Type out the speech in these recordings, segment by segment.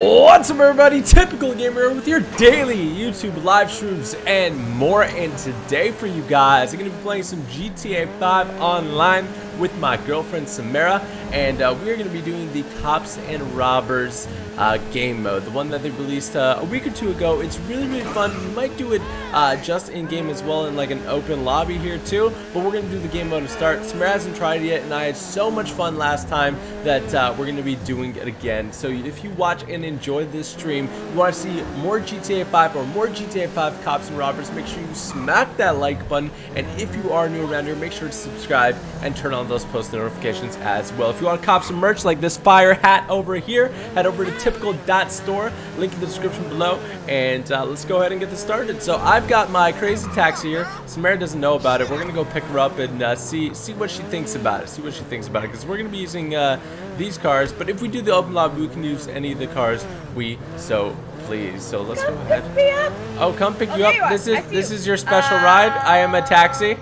What's up everybody, Typical Gamer with your daily YouTube live streams and more. And today for you guys I'm going to be playing some GTA 5 online with my girlfriend Samara and uh, we are going to be doing the Cops and Robbers uh, game mode, the one that they released uh, a week or two ago. It's really, really fun. We might do it uh, just in-game as well in like an open lobby here too, but we're going to do the game mode to start. Samara hasn't tried it yet and I had so much fun last time that uh, we're going to be doing it again. So if you watch and enjoy this stream, you want to see more GTA 5 or more GTA 5 Cops and Robbers, make sure you smack that like button and if you are new around here, make sure to subscribe and turn on those post notifications as well. If you want to cop some merch like this fire hat over here, head over to typical.store, link in the description below, and uh, let's go ahead and get this started. So I've got my crazy taxi here. Samara doesn't know about it. We're going to go pick her up and uh, see see what she thinks about it. See what she thinks about it, because we're going to be using uh, these cars, but if we do the open lobby, we can use any of the cars we so please. So let's come go ahead. Pick me up. Oh, come pick Oh, you up. you this is this you. is your special ride. I am a taxi.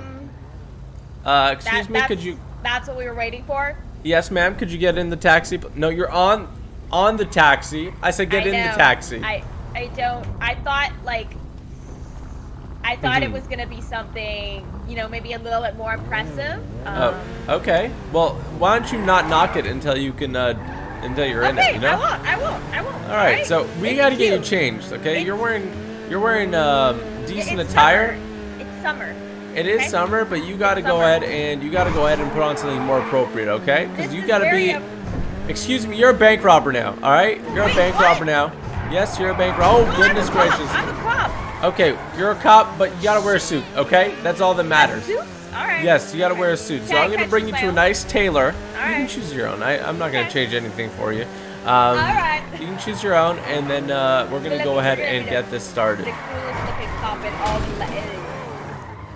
Uh, excuse That- me, could you? That's what we were waiting for. Yes, ma'am. Could you get in the taxi? No, you're on on the taxi. I said get I in the taxi. I I don't. I thought like. I thought Mhm. it was gonna be something, you know, maybe a little bit more impressive. oh, Um, okay. Well, why don't you not knock it until you can uh until you're in it, you know? I won't. I won't. I won't. All right, so we It's got to get you changed, okay? It's- you're wearing you're wearing um, decent it's attire. Summer. It's summer. It is okay? summer, but you got to go ahead and you got to go ahead and put on something more appropriate, okay? Because you got to be. Excuse me, you're a bank robber now. All right, you're a bank what? robber now. Yes, you're a bank robber. Oh goodness gracious. I'm a cop. Okay, you're a cop, but you gotta wear a suit. Okay, that's all that matters. All right. Yes, you gotta wear a suit. So I- I'm gonna bring you to a nice tailor. You can choose your own. I, I'm not gonna Okay. change anything for you. Um. You can choose your own, and then uh, we're gonna go ahead and get this started.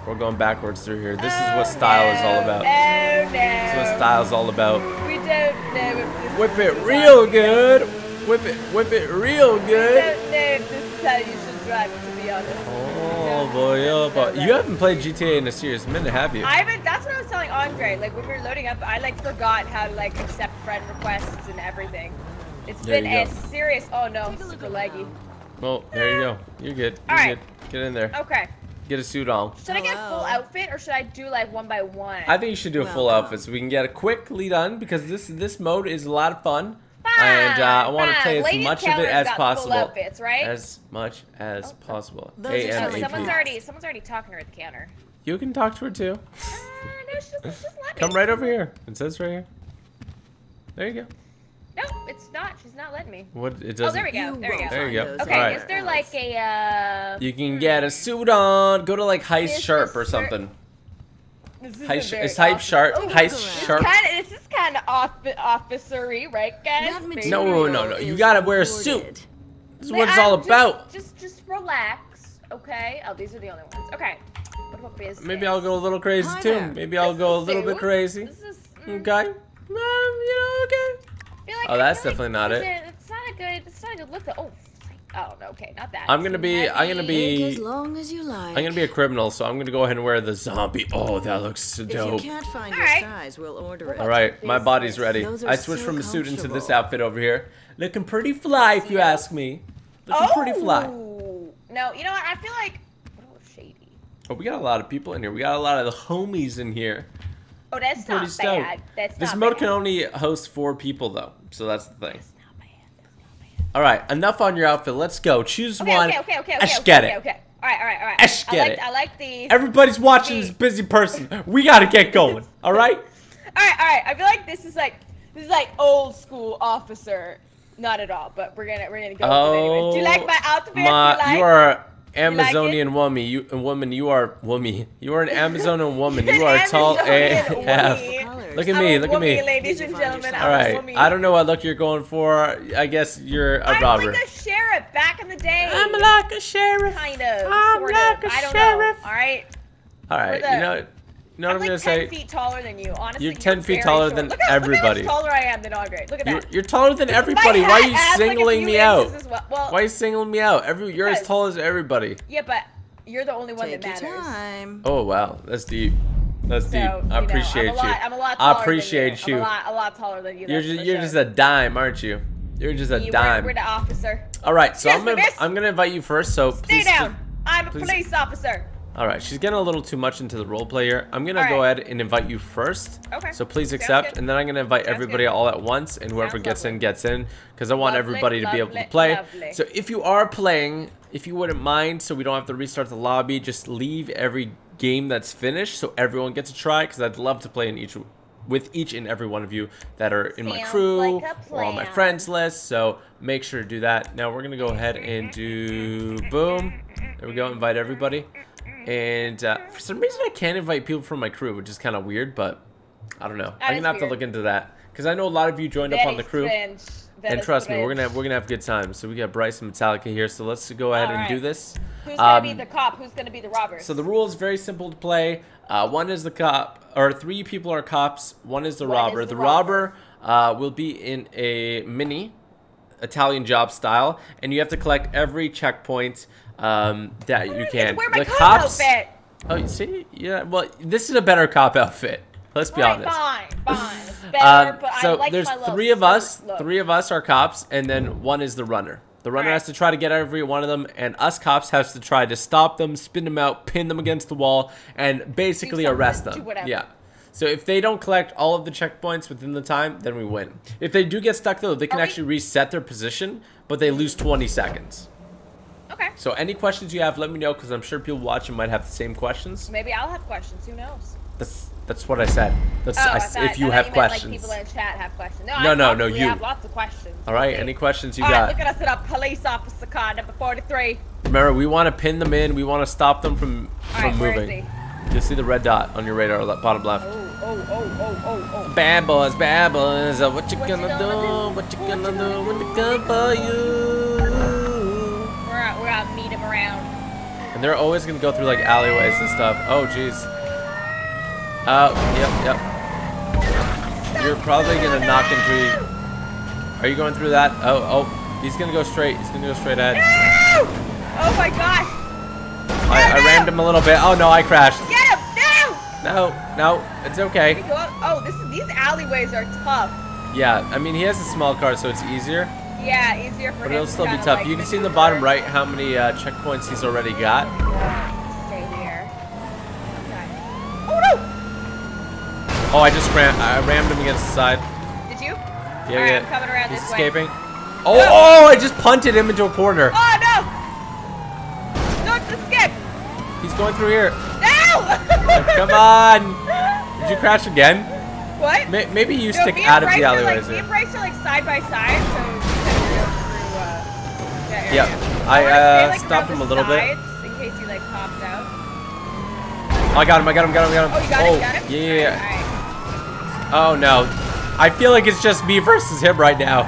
We're going backwards through here. This is Oh, what style is all about. Oh no. This is what style's all about. We don't know if this Whip is it real you- good. Whip it, whip it real We good. don't know if this is how you should drive, to be honest. Oh boy, oh boy. You haven't played GTA in a serious minute, have you? I haven't. That's what I was telling Andre. Like when we were loading up, I like forgot how to like accept friend requests and everything. It's There been a go. serious. Oh no, super laggy. Well, there you go. You're good. You're Alright. good. Get in there. Okay. Get a suit on. Should I get a full outfit or should I do like one by one? I think you should do a full Welcome. outfit so we can get a quick lead on because this this mode is a lot of fun. Fine, and uh, I want to fine. play as Lady much of it as got full possible. outfits, right? As much as possible. Those Oh, Selling someone's already someone's already talking to her at the counter. You can talk to her too. Uh, no, she's just, just let me. Come right over here. It says right here. There you go. No, it's not. She's not letting me. What it Oh, doesn't. there we go. There we go. There you go. Okay, Alright. is there like a uh? You can get a suit on. Go to like Heist Sharp or something. This isn't Heist, very it's Hype office- Sharp. Oh, Heist correct. Sharp. Kind of, this is kind of off officery, right, guys? That No, no, no. You gotta wear a suit. This is what it's all just- about. Just, just relax, okay? Oh, these are the only ones. Okay. What about business? Maybe I'll go a little crazy too. Maybe I'll This go a is little bit crazy. This is. mm, Okay. Um, you know, okay. I feel like- Oh, that's feel definitely not it. it. isn't- It's not a good. It's not a good look. Oh, oh no. Okay, not that. I'm gonna be- I'm gonna be- Take as long as you like. I'm gonna be a criminal, so I'm gonna go ahead and wear the zombie. Oh, that looks so If you dope. can't find Alright. your size, we'll order it. All right, my body's ready. Those are I switched so from a suit into this outfit over here. Looking pretty fly, if you ask me. Looking pretty fly. Oh, No, you know what? I feel like. Oh, shady. Oh, we got a lot of people in here. We got a lot of the homies in here. Oh, that's Pretty not stoked. bad. That's This not mode bad. can only host four people though, so that's the thing. That's not bad. That's not bad. All right, enough on your outfit. Let's go. Choose Okay, one. okay, okay, okay, okay, get okay, it. okay. All right, all right, all right. Let's I get like, it. I like these. Everybody's watching this busy person. We gotta get going. All right. All right, all right. I feel like this is like this is like old school officer. Not at all, but we're gonna we're gonna go with it anyways. Do you like oh my outfit? Oh, My, you like? you are like Amazonian woman. You a woman. You are woman. You are an Amazonian woman. You're You an are tall Amazonian AF. Look at I'm me. a Look at me. ladies and gentlemen. yourself? All I'm a right. woman. I don't know what look you're going for. I guess you're a I'm robber. like a sheriff back in the day. I'm like a sheriff. kind of, I'm sort like of. a I don't sheriff. know. All right. All right. the- You know. You know I'm what I'm like gonna 10 say? feet taller than you. Honestly, You're 10 feet taller short. than look at, everybody. Look how much taller I am than Andre. Look at You're, that. you're taller than everybody. Why are you adds, like, singling me out? as well. well, Why are you singling me out? Every you're as tall as everybody. Yeah, but you're the only one Take that your matters. time. Oh wow, that's deep. That's So, deep. you I know, appreciate I'm a lot, you. I'm a lot I appreciate than you. you. I'm a lot, a lot taller than you. You're just you're sure. just a dime, aren't you? You're just a You dime. We're, we're the officer. All right, so I'm gonna. I'm gonna invite you first. So Stay please. down. I'm a please- police officer. All right, she's getting a little too much into the role play here. I'm gonna All go right. ahead and invite you first. Okay, So please accept, and then I'm gonna invite Sounds everybody good. all at once, and whoever Sounds gets in gets in, because I want Lovely, everybody to be able to play. lovely. So if you are playing, if you wouldn't mind, so we don't have to restart the lobby, just leave every game that's finished, so everyone gets a try. Because I'd love to play in each with each and every one of you that are in my crew like or on my friends list. So make sure to do that. Now we're gonna go ahead and do boom. There we go. Invite everybody. And uh, for some reason, I can't invite people from my crew, which is kind of weird, but I don't know. That I'm gonna have to look into that because I know a lot of you joined up on the crew. And is trust me, we're gonna strange. we're gonna have good times. So we got Bryce and Metallica here. So let's go ahead and do this. Who's gonna be Um, the cop? Who's gonna be the robber? So the rule is very simple to play. Uh, one is the cop, or three people are cops. One is the One is robber. the the robber uh, will be in a mini, Italian job style, and you have to collect every checkpoint um, that you can. Wear my the cop cops. outfit. Oh, you see, yeah. Well, this is a better cop outfit. Let's be Alright, honest. fine, fine. It's better, Um, but I so like there's three of us. look. Three of us are cops, and then one is the runner. The runner Alright. has to try to get every one of them, and us cops has to try to stop them, spin them out, pin them against the wall, and basically arrest them. Yeah. So if they don't collect all of the checkpoints within the time, then we win. If they do get stuck though, they can Are we- actually reset their position, but they lose 20 seconds. Okay. So any questions you have, let me know because I'm sure people watching might have the same questions. Maybe I'll have questions. Who knows? That's that's what I said. That's Oh, I I thought, if you I have meant, questions. Like people in chat have questions. No, No, I no, no, you. have lots of questions. all right, any questions you All got? right, look at us at a police officer car number 43. Remember, we want to pin them in. We want to stop them from All from right, moving. You'll see the red dot on your radar, bottom left. Oh, oh, oh, oh, oh, oh. Bad boys, bad boys. uh, What you What gonna gonna do? do? What you What gonna you do gonna when do? they come for you? We're out, we're out, meet him around. And they're always gonna go through like alleyways and stuff. Oh, jeez. Oh, yep, yep. You're probably gonna knock into. Are you going through that? Oh, oh. He's gonna go straight. He's gonna go straight ahead. No! Oh my gosh! I, I rammed him a little bit. Oh no, I crashed. Get him! No! No, no, it's okay. We go up- Oh, this is, these alleyways are tough. Yeah, I mean he has a small car, so it's easier. Yeah, easier for But him it'll to still be tough. like, You can see in the bottom right how many uh, checkpoints he's already got. Stay here. Okay. Oh no! Oh, I just ran. I rammed him against the side. Did you? Yeah, yeah. I'm coming around he's this way. escaping. Oh, oh! I just punted him into a corner. Oh no! Don't escape! He's going through here. No! Come on! Did you crash again? What? May- Maybe you No, stick out of Bryce the alleyways Like, me and Bryce are like side by side, so that area. Yep. I, wanna uh, stay, like, stopped him a little bit. In case he like pops out. Oh, I got him. I got him. Got him. Got him. Oh, you got oh? You got it? yeah. Alright, Oh no. I feel like it's just me versus him right now.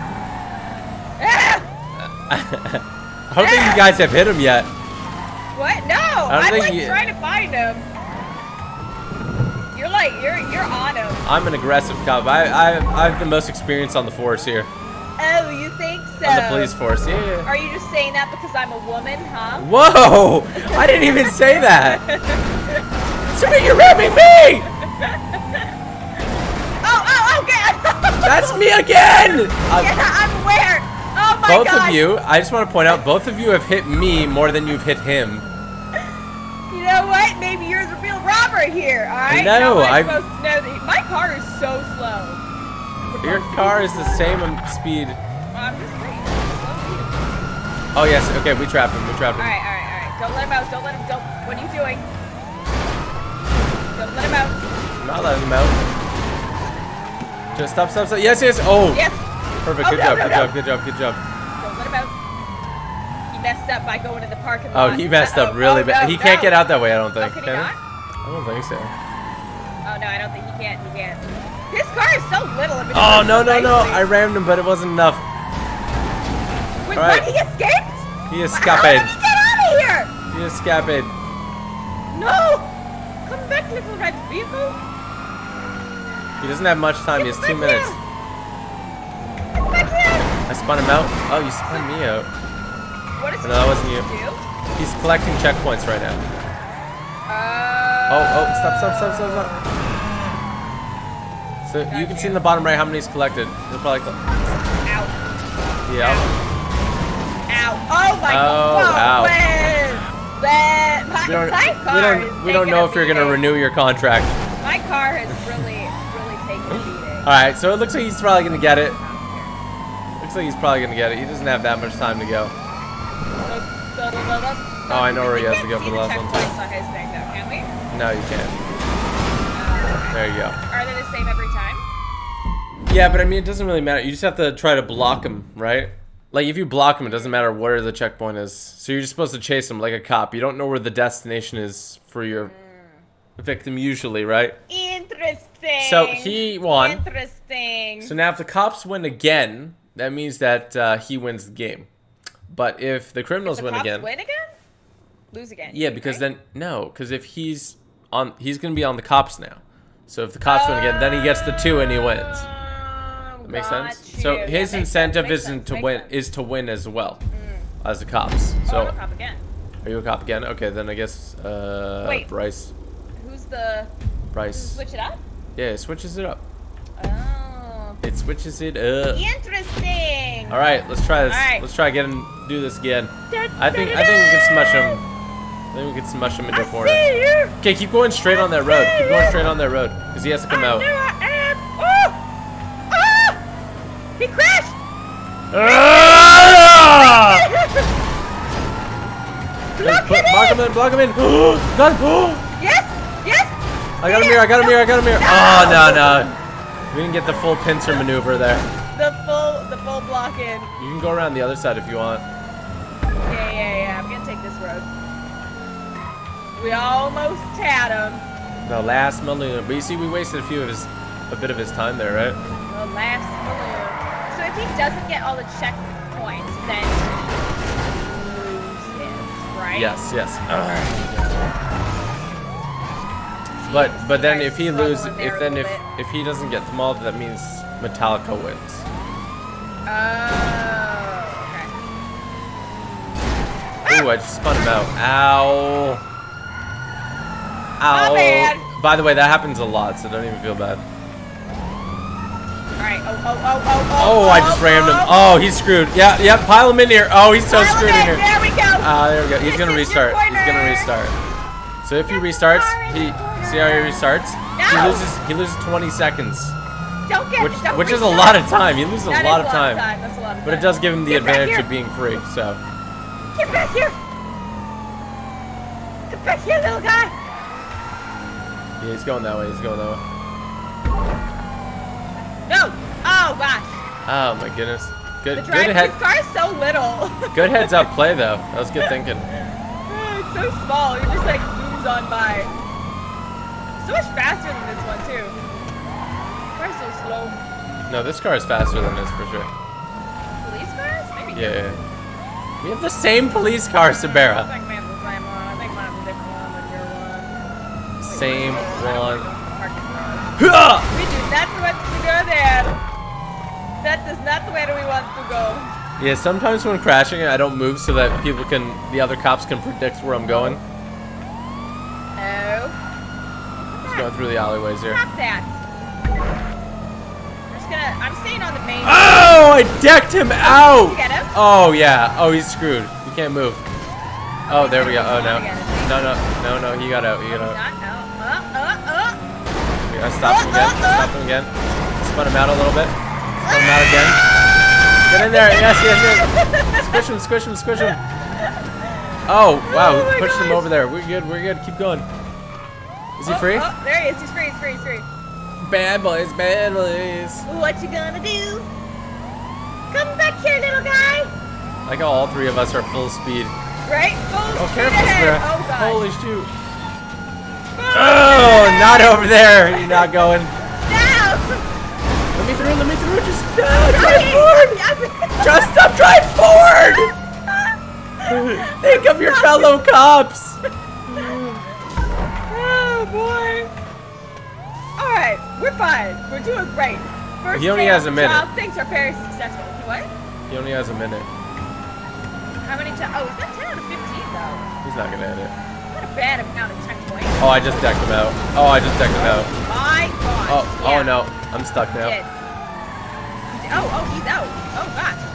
alright. I don't think you guys have hit him yet. Ah! What? No! I'm like you- trying to find him. You're like you're you're on him. I'm an aggressive cop. I, I, I have the most experience on the force here. Oh, you think so? On the police force. Yeah. Are you just saying that because I'm a woman, huh? Whoa! I didn't even say that. Samara, you're ramming me! Oh, oh, oh, God! That's me again! Uh, yeah, I'm aware. Oh my both gosh. of you, I just want to point out, both of you have hit me more than you've hit him. You know what? Maybe you're the real robber here. All right. No, How am I I- supposed to know that? My car is so slow. Your car is the same speed. Well, I'm just saying. it's slow. Oh yes, okay, we trapped him. We trapped him. All right, all right, all right. Don't let him out. Don't let him. Don't. What are you doing? Don't let him out. I'm not letting him out. Just stop, stop, stop. Yes, yes. Oh, Yes. perfect. Oh, Good no, job. no, Good no. job. Good job. Good job. Don't let him out. He messed up by going in the parking Oh, he messed up Uh-oh. really Oh, bad. he can't get out that way. I don't Oh, think. can he Can he? not? I don't think so. Oh no, I don't think he can. He can't. His car is so little. Oh no no no! I rammed him, but it wasn't enough. Wait, all right. what? He escaped? He How escaped. did he get out of here? He escaped. No! Come back, little red vehicle. He doesn't have much time. He has two minutes. here. Get back here. I spun him out. Oh, you spun me out. What is No, that wasn't you. do? He's collecting checkpoints right now. Uh, Oh, oh, stop, stop, stop, stop, stop. So you can see in the bottom right how many he's collected. He'll probably. col- Ow. Yep. Ow. Oh my Oh, god. wow. Where? Where? My, We don't, we don't, we don't know if you're gonna renew your contract. My car has really, really taken a beating. All right, so it looks like he's probably gonna get it. Looks like he's probably gonna get it. He doesn't have that much time to go. Oh, I know where he has to go for the last one. On his thing, though, can we? No, you can't. There you go. Are they the same every time? Yeah, but I mean, it doesn't really matter. You just have to try to block them, right? Like if you block them, it doesn't matter where the checkpoint is. So you're just supposed to chase them like a cop. You don't know where the destination is for your victim usually, right? Interesting. So he won. Interesting. So now if the cops win again, that means that uh, he wins the game. But if the criminals the win again, win again? Lose again. yeah, because right? then no, because if he's on, he's gonna be on the cops now. So if the cops win again, then he gets the two and he wins. Oh, That makes sense. got So you. Yeah, his sense, incentive makes isn't sense, to win, sense. is to win as well as the cops. Oh, So I'm a cop again. are you a cop again? Okay, then I guess uh, Wait. Bryce. Who's the? Bryce. Switch it up. Yeah, it switches it up. Oh. It switches it up. Interesting. All right, let's try this. Right. Let's try again. do this again. I think I think we can smash him. I think we can smush him into a I corner. Okay, keep going straight on that road. Keep going straight on that road, cause he has to come I out. I. Oh! Oh! He crashed. Ah! Put- at Block it. him in, block him in. Got him. Yes. Yes. I got him here, I got him here, I got him here. Oh, no, no. We didn't get the full pincer maneuver there. The full, the full block in. You can go around the other side if you want. Yeah, yeah, yeah. I'm gonna take this road. We almost had him. The last balloon. But you see, we wasted a few of his, a bit of his time there, right? The last balloon. So if he doesn't get all the checkpoints, then he loses, right? Yes, yes. But but then if he loses, if then if little if he doesn't get them all, that means Metallica wins. Oh, okay. Ooh, I just spun him out. Ow. Ow. Bad. By the way, that happens a lot, so don't even feel bad. All right. Oh, oh, oh, oh, Oh, I just rammed him. Oh, he's screwed. Yeah, yeah, pile him in here. Oh, he's so Pile screwed in in. here. There we go. Ah, there we go. He's This gonna restart. He's gonna restart. So if he restarts, he see how he restarts. He loses. He loses 20 seconds, don't get which don't which is a lot of time. He loses a lot of time, That's a lot of but it does give him the Get advantage of being free. So Get back here. Get back here, little guy. Yeah, he's going that way. He's going that way. No. Oh gosh. Oh my goodness. Good, The good head, car is so little. good heads up play though. That was good thinking. Oh, it's so small. It just like zooms on by. So much faster than this one too. Car's so slow. No, this car is faster than this for sure. Police cars? Maybe. Yeah, yeah. We have the same police car, Samara. think mine's the same one. I think mine's a different one than your one. Same one. Huh! We do not want to go there. That is not where we want to go. Yeah, sometimes when crashing, I don't move so that people can, the other cops can predict where I'm going. Oh. Just going through the alleyways here. Stop that. I'm just gonna. I'm staying on the main. Oh, I decked him out! Get him? Oh, yeah. Oh, he's screwed. He can't move. Oh, there we go. Oh, no. No, no, no, no, he got out. He got out. We gotta stop him again. Stop him again. Spun him out a little bit. Spun him out again. Get in there. Yes, yes, yes. Squish him, squish him, squish him. Oh, wow. Oh Pushed him over there. We're good, we're good. Keep going. Is he Oh, free? Oh, there he is. He's free. He's free. He's free. Bad boys, bad boys. What you gonna do? Come back here, little guy. Like how all three of us are full speed. Right? Full Oh, speed careful, ahead. Oh god. Holy shoot. Oh, not over there. You're not going. No. Let me through, let me through. Just Sorry. drive forward. Just stop, drive forward. Think of your fellow cops. Oh boy. All right, we're fine. We're doing great. First He only has a minute. trial, Things are very successful. What? He only has a minute. How many times? Oh, it's not 10 out of 15 though. He's not gonna hit it. Not a bad amount of checkpoints. Oh, I just decked him out. Oh, I just decked him out. My gosh. Oh, oh, yeah. oh no. I'm stuck now. Oh, oh, he's out. Oh gosh.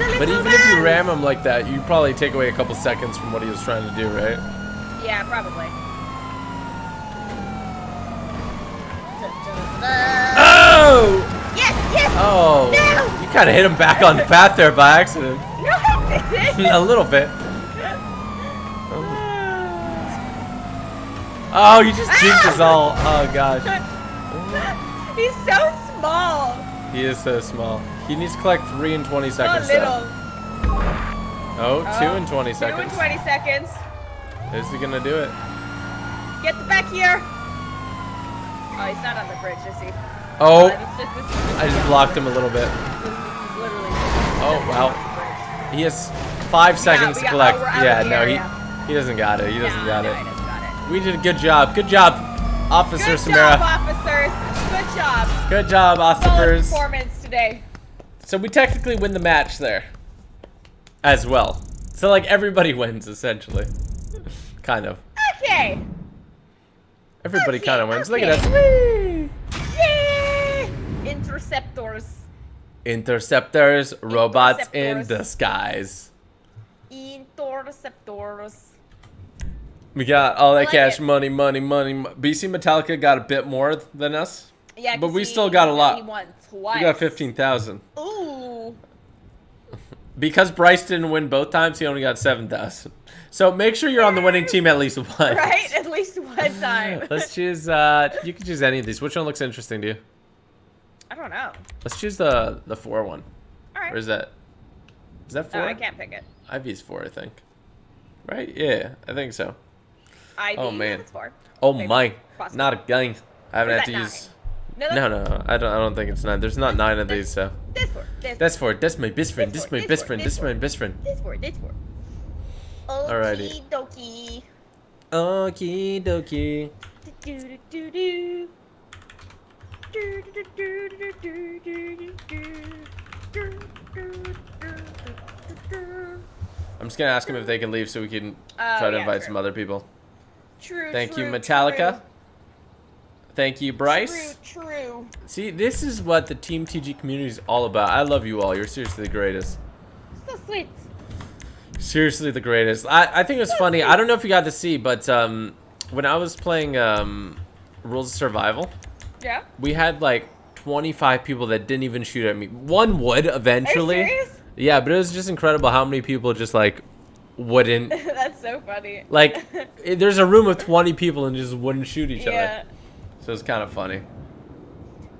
little But even if you man. ram him like that, you probably take away a couple seconds from what he was trying to do, right? Yeah, probably. Oh! Yes, yes! Oh! No! You kind of hit him back on the path there by accident. No, I didn't! a little bit. Oh, you just jinxed us all. Oh gosh. He's so small. He is so small. He needs to collect 3 in 20 So seconds. little. Oh, 2 Oh, in 20 seconds. Two seconds. and 20 seconds. Is he gonna do it? Get the back here. Oh, he's not on the bridge, is he? Oh, Uh, it's just- this just I just blocked him a little bit. bridge. This is literally Oh, wow. on the bridge. He has 5 seconds we to got- collect. oh, yeah, no, he he doesn't got it. He doesn't No, got no, it. We did a good job. Good job, Officer Good Samara. job, officers. Good job. Good job, Solid officers. performance today. So we technically win the match there. As well. So like everybody wins essentially. kind of. Okay. Everybody Okay, kind of wins. Look at us. Whee! Yay! Interceptors. Interceptors, robots in Interceptors. disguise. Interceptors. We got all that like cash it. money, money, money. BC Metallica got a bit more than us. Yeah, but we still got a lot. He won twice. We got 15,000. Ooh. Because Bryce didn't win both times, he only got 7,000. So make sure you're on the winning team at least once. Right? At least one time. Let's choose, uh, you can choose any of these. Which one looks interesting to you? I don't know. Let's choose the the four one. All right. Or is that, is that Oh, four? I can't pick it. Ivy's four, I think. Right? Yeah, I think so. I Oh, man. It's four. Oh Maybe. my, Possible. not again. I haven't had to that use. No, No, no, I don't. I don't think it's nine. There's not nine of these, so. This four. This That's for. That's my best friend. This This my best friend. This this my best friend. This four. This four. Alrighty. Okie dokie. Okie dokie. Do do do do. Do do do. I'm just gonna ask him if they can leave so we can Oh, try to yeah, invite true. some other people. True. Thank you, true, Metallica. Thank you, Bryce. True. True. See, this is what the Team TG community is all about. I love you all. You're seriously the greatest. So sweet. Seriously the greatest. I, I think it was funny. I don't know if you got to see, but um, when I was playing um, Rules of Survival, Yeah. we had like 25 people that didn't even shoot at me. One would eventually. Yeah, but it was just incredible how many people just like wouldn't. That's so funny. Like, i- there's a room of 20 people and just wouldn't shoot each yeah. other. So it's kind of funny.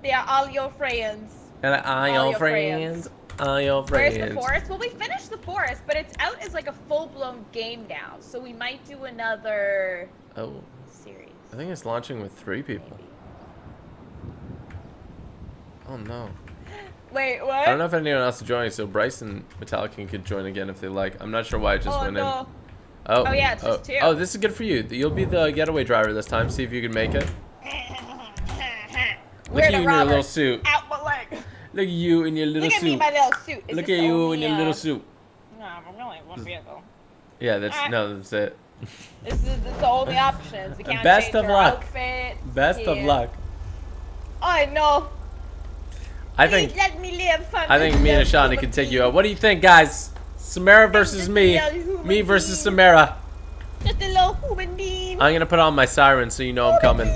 They are all your friends. And I, All your your friends, friends. all your friends. Where's friends. the forest? Well, we finished the forest, but it's out as like a full-blown game now. So we might do another Oh, series. I think it's launching with three people. Maybe. Oh no. Wait, what? I don't know if anyone else is joining, so Bryce and Metallica could join again if they like. I'm not sure why it just oh went in. no. Oh, Oh, yeah, it's oh, just two. Oh, this is good for you. You'll be the getaway driver this time. See if you can make it. Look at you in your little suit. Out my leg. Look at you in your little Look at me, suit. my little suit. Is Look at you in your uh, little suit. No, I'm really one vehicle. Yeah, that's no, that's it. This is, the only options. We can't Best change of luck. outfits. Best of luck. I know. I Please think let me live. I think me and Ashani can take you out. What do you think, guys? Samara versus me. Me versus being. Samara. Just a little human being. I'm gonna put on my siren so you know I'm coming.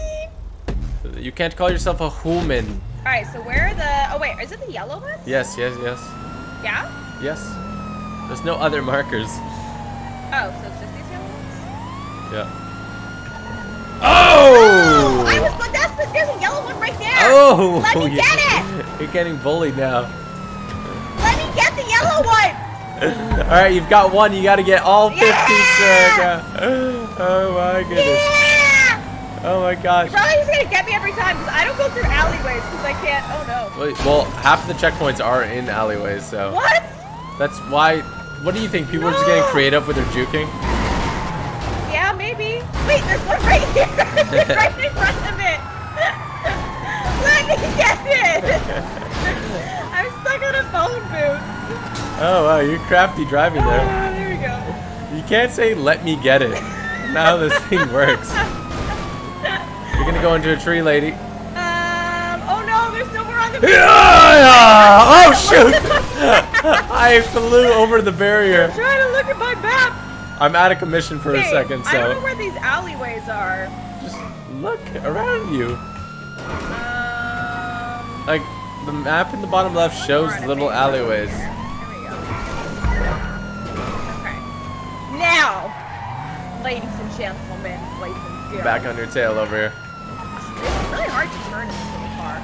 being. You can't call yourself a human. All right, so where are the? Oh wait, is it the yellow ones? Yes, yes, yes, Yeah. yes. There's no other markers. Oh, so it's just these yellow ones. Yeah. Oh! I Oh! was. But that's the. There's a yellow one right there. Oh! Let me you- get it. You're getting bullied now. Let me get the yellow one. All right, you've got one. You got to get all 50, Yeah! Sir. Oh my goodness. Yeah. Oh my gosh. Probably he's gonna get me every time because I don't go through alleyways because I can't. Oh no. Wait, well, half of the checkpoints are in alleyways, so What? that's why. What do you think? People are just getting creative with their juking? Yeah, maybe. Wait, there's one right here. Right in front of it. Let me get it. I'm stuck on a phone booth. Oh wow, you're crafty driving Oh, there. there we go. You can't say "let me get it." Now this thing works. You're gonna go into a tree, lady. Um. Oh no, there's nowhere on the. Yeah! Oh shoot! I flew over the barrier. trying to look at my map. I'm out of commission for a second, so. I don't know where these alleyways are. Look around you. Um, Like the map in the bottom left shows little alleyways. There we go. Okay. Now, ladies and gentlemen, ladies and girls. Back on your tail over here. It's really hard to turn in this little car.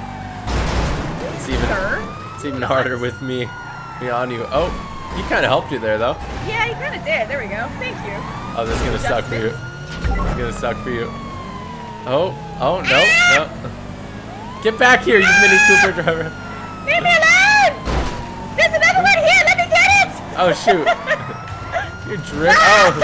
It's even Sir? it's even harder with me beyond you. Oh, he kind of helped you there though. Yeah, he kind of did. There we go. Thank you. Oh, this is gonna suck for you. It's gonna suck for you. Oh, oh no, no. Get back here, you Mini Cooper driver. Leave me alone! There's another one here. Let me get it. Oh shoot. You're drip. Ah, oh.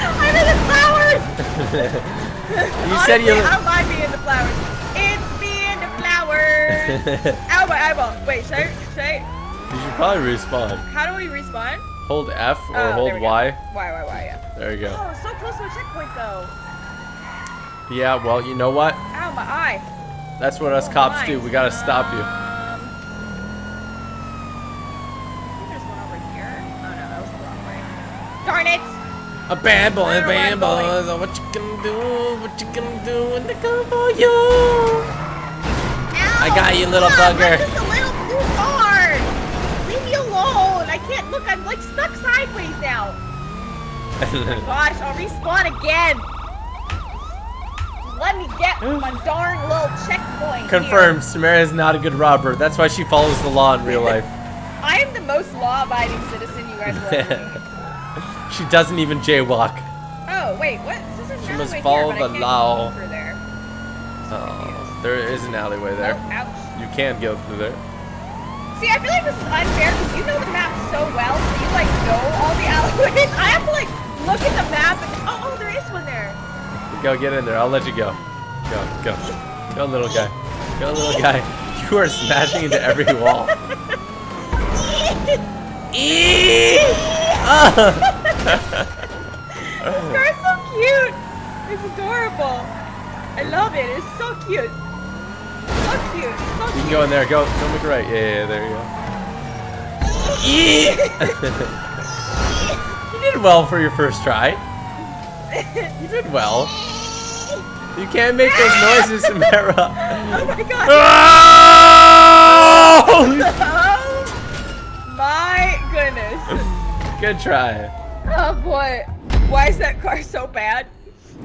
I'm Oh, in the. I'm in the flowers. you said you. Honestly, How am I being the flowers? It's being the flowers. Ow, my eyeball. Wait, should I, should I? You should probably respawn. How do we respawn? Hold F or Oh, hold go. Y. Y, Y, Y, yeah. There you go. Oh, so close to a checkpoint though. Yeah, well, you know what? Ow, my eye. That's what us cops do. We gotta stop you. Um, I think there's one over here. Oh no, that was the wrong way. Darn it! A bad boy, Where a bad am boy. What you gonna do? What you gonna do when they come for you? Ow! I got you, little bugger. I'm just a little blue car. Leave me alone. I can't look. I'm like stuck sideways now. Gosh, I'll respawn again. Let me get hmm? my darn little checkpoint. Confirmed. Samara is not a good robber. That's why she follows the law in real life. I am the most law-abiding citizen you guys will she doesn't even jaywalk. Oh wait, what? This is She must follow here, the law. there. Oh, there is an alleyway there. Oh, ouch. You can go through there. See, I feel like this is unfair because you know the map so well, so you like know all the alleyways. I have to like look at the map and oh, oh, there is one there. Go get in there. I'll let you go. Go, go. Go, little guy. Go, little guy. You are smashing into every wall. Eee! Ah! This car's so cute. It's adorable. I love it. It's so cute. So cute. So cute. You can go in there. Go. Go make right. Yeah, yeah, there you go. You did well for your first try. You did well. You can't make those noises, Samara. Oh my god. Oh! Oh my goodness. Good try. Oh boy. Why is that car so bad?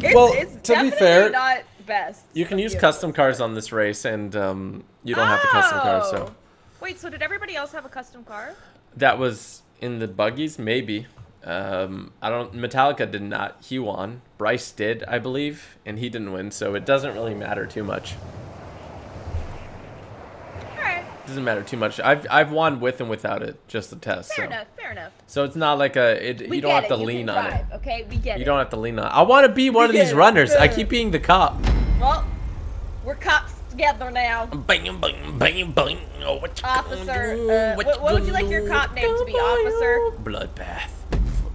It's, Well, it's to be fair, not best. You can use Yeah. custom cars on this race, and um, you don't have the custom cars. So Oh. Wait, so did everybody else have a custom car? that was in the buggies, maybe. Um, I don't. Metallica did not. He won. Bryce did, I believe, and he didn't win. So it doesn't really matter too much. Doesn't matter too much. I've I've won with and without it, just the test. Fair so. enough, fair enough. So it's not like a. It, We you don't have to it. You lean on it. Okay, we get You it. You don't have to lean on. it. I want to be one of these it. runners. I keep being the cop. Well, we're cops together now. Bang, bang, bang, bang. Oh, what you Officer, uh, What what- what would you like your cop name to be, officer? Bloodbath.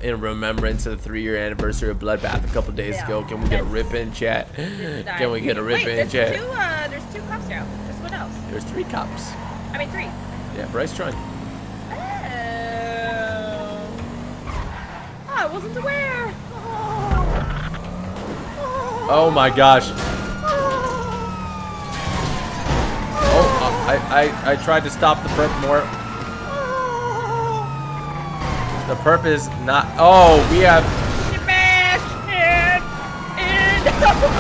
In remembrance of the three-year anniversary of Bloodbath a couple days Yeah, ago, can we get a rip in chat? Can we get a rip Wait, in chat? two, uh, there's two cops now. There's what else? There's three cops. I mean, three. Yeah, Bryce Trunk. Oh. Oh, I wasn't aware. Oh. Oh my gosh. Oh, uh, I, I, I tried to stop the perp more. The purpose not. Oh, we have. Smash it.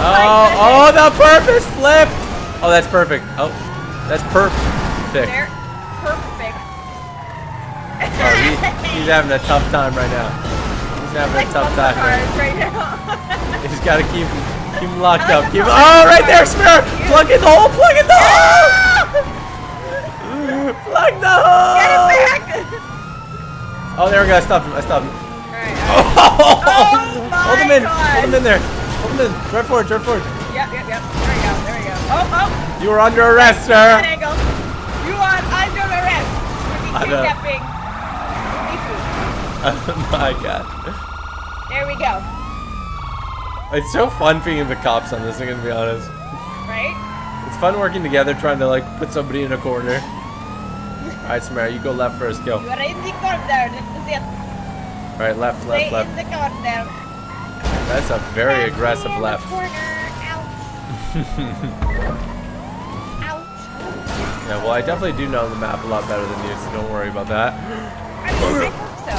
Oh, oh, the purpose flipped. Oh, that's perfect. Oh, that's perfect. They're perfect. Oh, he, he's having a tough time right now. He's having like a tough time. right now. He's got to keep, keep him locked like up. Keep him. Oh, right there. Smear. Plug in the hole. Plug in the hole. Plug the hole. Get it back. Oh, there we go. I stopped him. I stopped him. Alright, Oh, Oh Hold him in. Oh god. Hold him in there. Hold him in. Drive forward. Drive forward. Yep, yep, yep. There we go. There we go. Oh, oh. You are under arrest, sir. That angle. You are under arrest for the kidnapping. Oh my god. There we go. It's so fun being the cops on this. I'm gonna be honest. Right? It's fun working together, trying to like put somebody in a corner. Alright, Samara, you go left first. Go. You are in the corner. This is it. Alright, left, Stay left, in left. the corner. That's a very Stay aggressive left. corner. Ouch. Ouch. Yeah, well, I definitely do know the map a lot better than you, so don't worry about that. I mean, I hope so.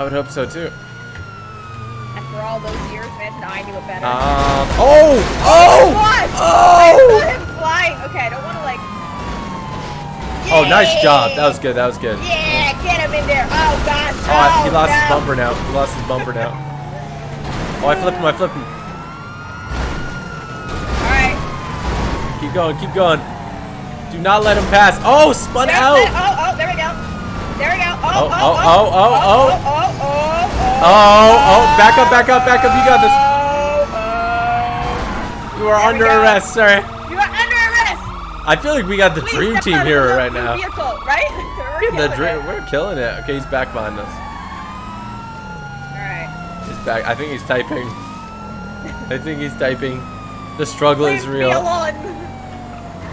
I would hope so too. After all those years, man, now I knew it better. Um. Oh! Oh! What? Oh! I saw him flying. Okay, I don't want to like. Oh, nice job. That was good. That was good. Yeah, get him in there. Oh gosh. Oh, he lost no. his bumper now. He lost his bumper now. Oh, I flipped him. I flipped him. All right. Keep going. Keep going. Do not let him pass. Oh, spun There's out. the- oh, oh, there we go. There we go. Oh oh, oh, oh, oh, oh, oh, oh, oh, oh. oh, oh, oh, Oh, oh, back up, back up, back up. You got this. Oh, oh. You are There under arrest, sir. You are under arrest. I feel like we got the Please dream team here right now. Vehicle, right? We're The killing dream. it. We're killing it. Okay, he's back behind us. All right. He's back. I think he's typing. I think he's typing. The struggle is Leave me real.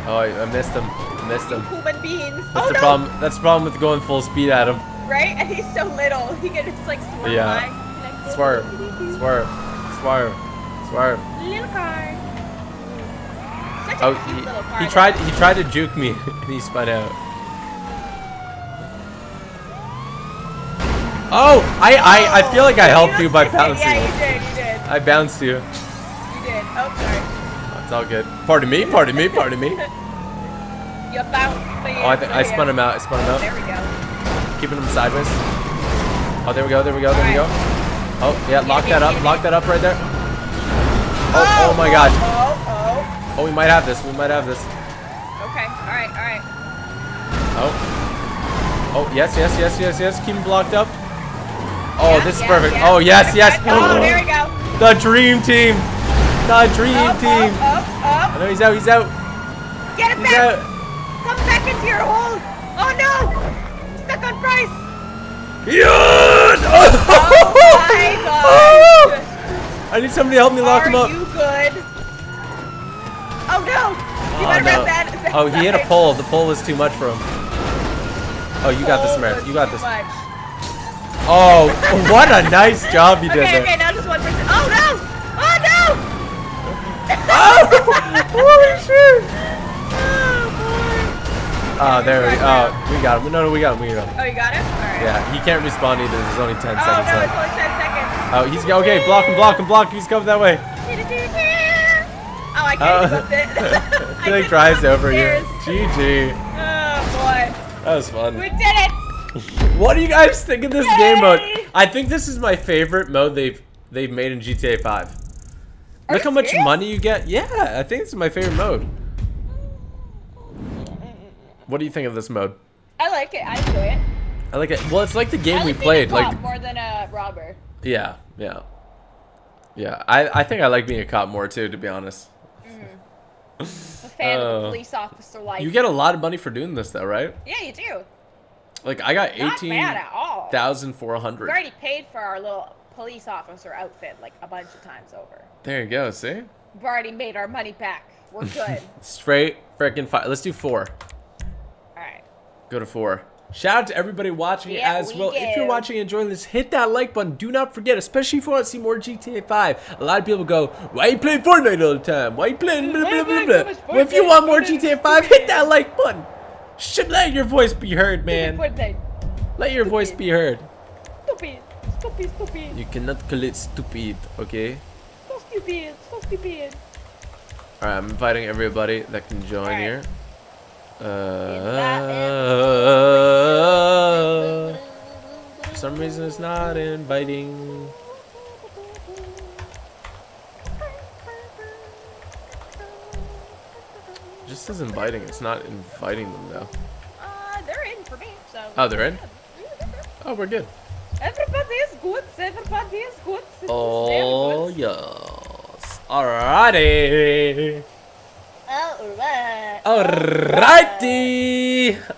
Oh, I, I missed him. I missed him. Human beings. That's oh the no. problem. That's the problem with going full speed at him. Right? And he's so little. He can just like swerve Yeah. Like, Swerve, swerve, swerve, swerve. Little car. Oh, he, he tried. He tried to juke me, and he spun out. Oh, I, I, I oh. feel like I helped you by bouncing. Yeah, you did. You did. I bounced you. You did. Oh, sorry. It's all good. Pardon me. Pardon me. Pardon me. You bounced. Oh, I, think I spun him out. I spun him Oh, out. there we go. Keeping him sideways. Oh, there we go. There we go. There we go. Oh, yeah. Lock that up. Lock that up right there. Oh, oh, oh my gosh. Oh, Oh, oh. Oh, we might have this. We might have this. Okay. All right. All right. Oh. Oh, yes, yes, yes, yes, yes. Keep him blocked up. Oh, Yeah, this is yeah, perfect. yeah. Oh, yes, yes. Oh, there we go. The dream team. The dream Up, team. up, up, I know he's out. He's out. Get it He's back. out. Come back into your hole. Oh no. I'm stuck on Bryce. Yes! Oh my gosh. I need somebody to help me lock Are him up. Oh, no. that, that Oh, he hit a pole. The pole was too much for him. Oh, you got this, Pole You got this. much. Oh, what a nice job you did Okay, there. okay, now just one person. Oh no! Oh no! Oh, holy shit. Oh boy. Oh, there we Right Oh, we got him. No, no, we got him. We got him. Oh, you got it? Alright. Yeah, he can't respawn either. There's only 10 Oh seconds no, it's left. only 10 seconds. Oh, he's okay. Block him, block him, block him. He's coming that way. I can't oh. even it. he I like couldn't drives over you. GG. Oh boy. That was fun. We did it! What do you guys think of this game mode? I think this is my favorite mode they've they've made in GTA 5. Are Look how much serious? money you get. Yeah, I think this is my favorite mode. What do you think of this mode? I like it. I enjoy it. I like it. Well, it's like the game we like being played. Like, more than a robber. yeah, yeah, yeah. I I think I like being a cop more too, to be honest. A fan of Oh. Uh, the police officer life. You get a lot of money for doing this, though, right? yeah, you do. Like I got Not eighteen all. thousand four We've already paid for our little police officer outfit like a bunch of times over. There you go. See, We've already made our money back. We're good. straight freaking five. Let's do four. Alright. Go to four. Shout out to everybody watching Yeah, as we well. If you're watching and enjoying this, hit that like button. Do not forget, especially if you want to see more GTA 5. A lot of people go, why you playing Fortnite all the time? Why you playing blah, blah, blah, blah. Well, if you want more GTA 5, hit that like button. Should let your voice be heard, man. Let your voice be heard. Stupid. Stupid. Stupid. You cannot call it stupid, okay? So stupid. So stupid. Alright, I'm inviting everybody that can join Alright. here. Uh, for some reason it's not inviting. Just says inviting. It's not inviting them though. Uh, they're in for me, so. Oh, they're in? Yeah, they're good. Oh, we're good. Everybody is good. Everybody is good. Oh yes. Alrighty. Alright. Alrighty,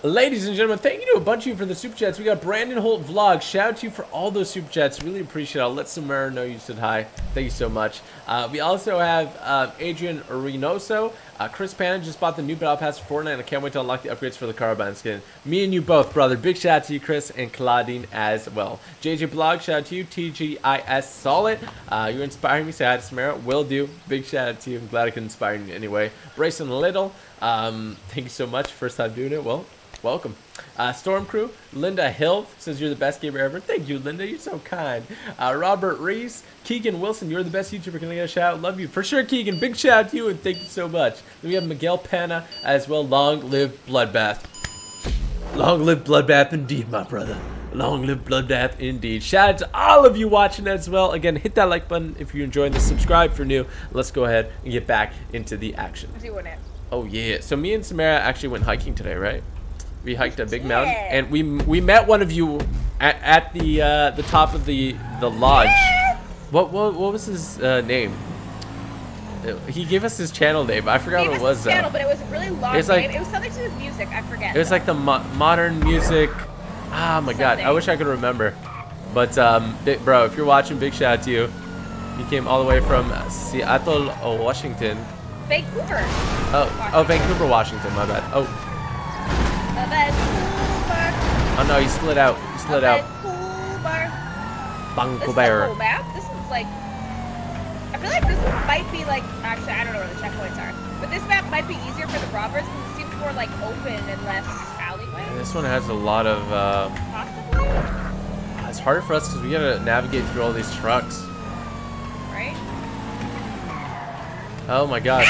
ladies and gentlemen, thank you to a bunch of you for the super chats. We got Brandon Holt vlog. Shout out to you for all those super chats. Really appreciate it. I'll let Samara know you said hi. Thank you so much. Uh, we also have uh, Adrian Reynoso. Uh, Chris Panna just bought the new Battle Pass for Fortnite, and I can't wait to unlock the upgrades for the Carbide skin. Me and you both, brother. Big shout out to you, Chris, and Claudine as well. JJ Blog, shout out to you. TGIS Solid, uh, you're inspiring me. Say hi to Samara. Will do. Big shout out to you. I'm glad I could inspire you anyway. Bryson Little, um, thank you so much. First time doing it. Well, welcome. Uh, Storm Crew, Linda Hill says you're the best gamer ever. Thank you, Linda. You're so kind. Uh, Robert Reese, Keegan Wilson, you're the best YouTuber. Can I get a shout out? Love you. For sure, Keegan. Big shout out to you and thank you so much. Then we have Miguel Panna as well. Long live Bloodbath. Long live Bloodbath indeed, my brother. Long live Bloodbath indeed. Shout out to all of you watching as well. Again, hit that like button if you're enjoying this. Subscribe for new. Let's go ahead and get back into the action. Oh yeah. So me and Samara actually went hiking today, right? We hiked a big Yeah. mountain, and we we met one of you at, at the uh, the top of the the lodge. Yes! What what what was his uh, name? Uh, He gave us his channel name. I forgot what it was his though. channel, but it was a really long It's like- name. It was something to do with music. I forget. It was like the mo modern music. Ah, my god, I wish I could remember. But um, bro, if you're watching, big shout out to you. You came all the way from Seattle, uh, Washington. Vancouver. Oh, oh, Vancouver, Washington. My bad. Oh. Oh no, he slid out. He slid out. This is Bear. a map. This is like. I feel like this might be like. Actually, I don't know where the checkpoints are. But this map might be easier for the robbers because it seems more like open and less alleyway. This one has a lot of. Uh, Possibly. it's harder for us because we gotta navigate through all these trucks. Right? Oh my god.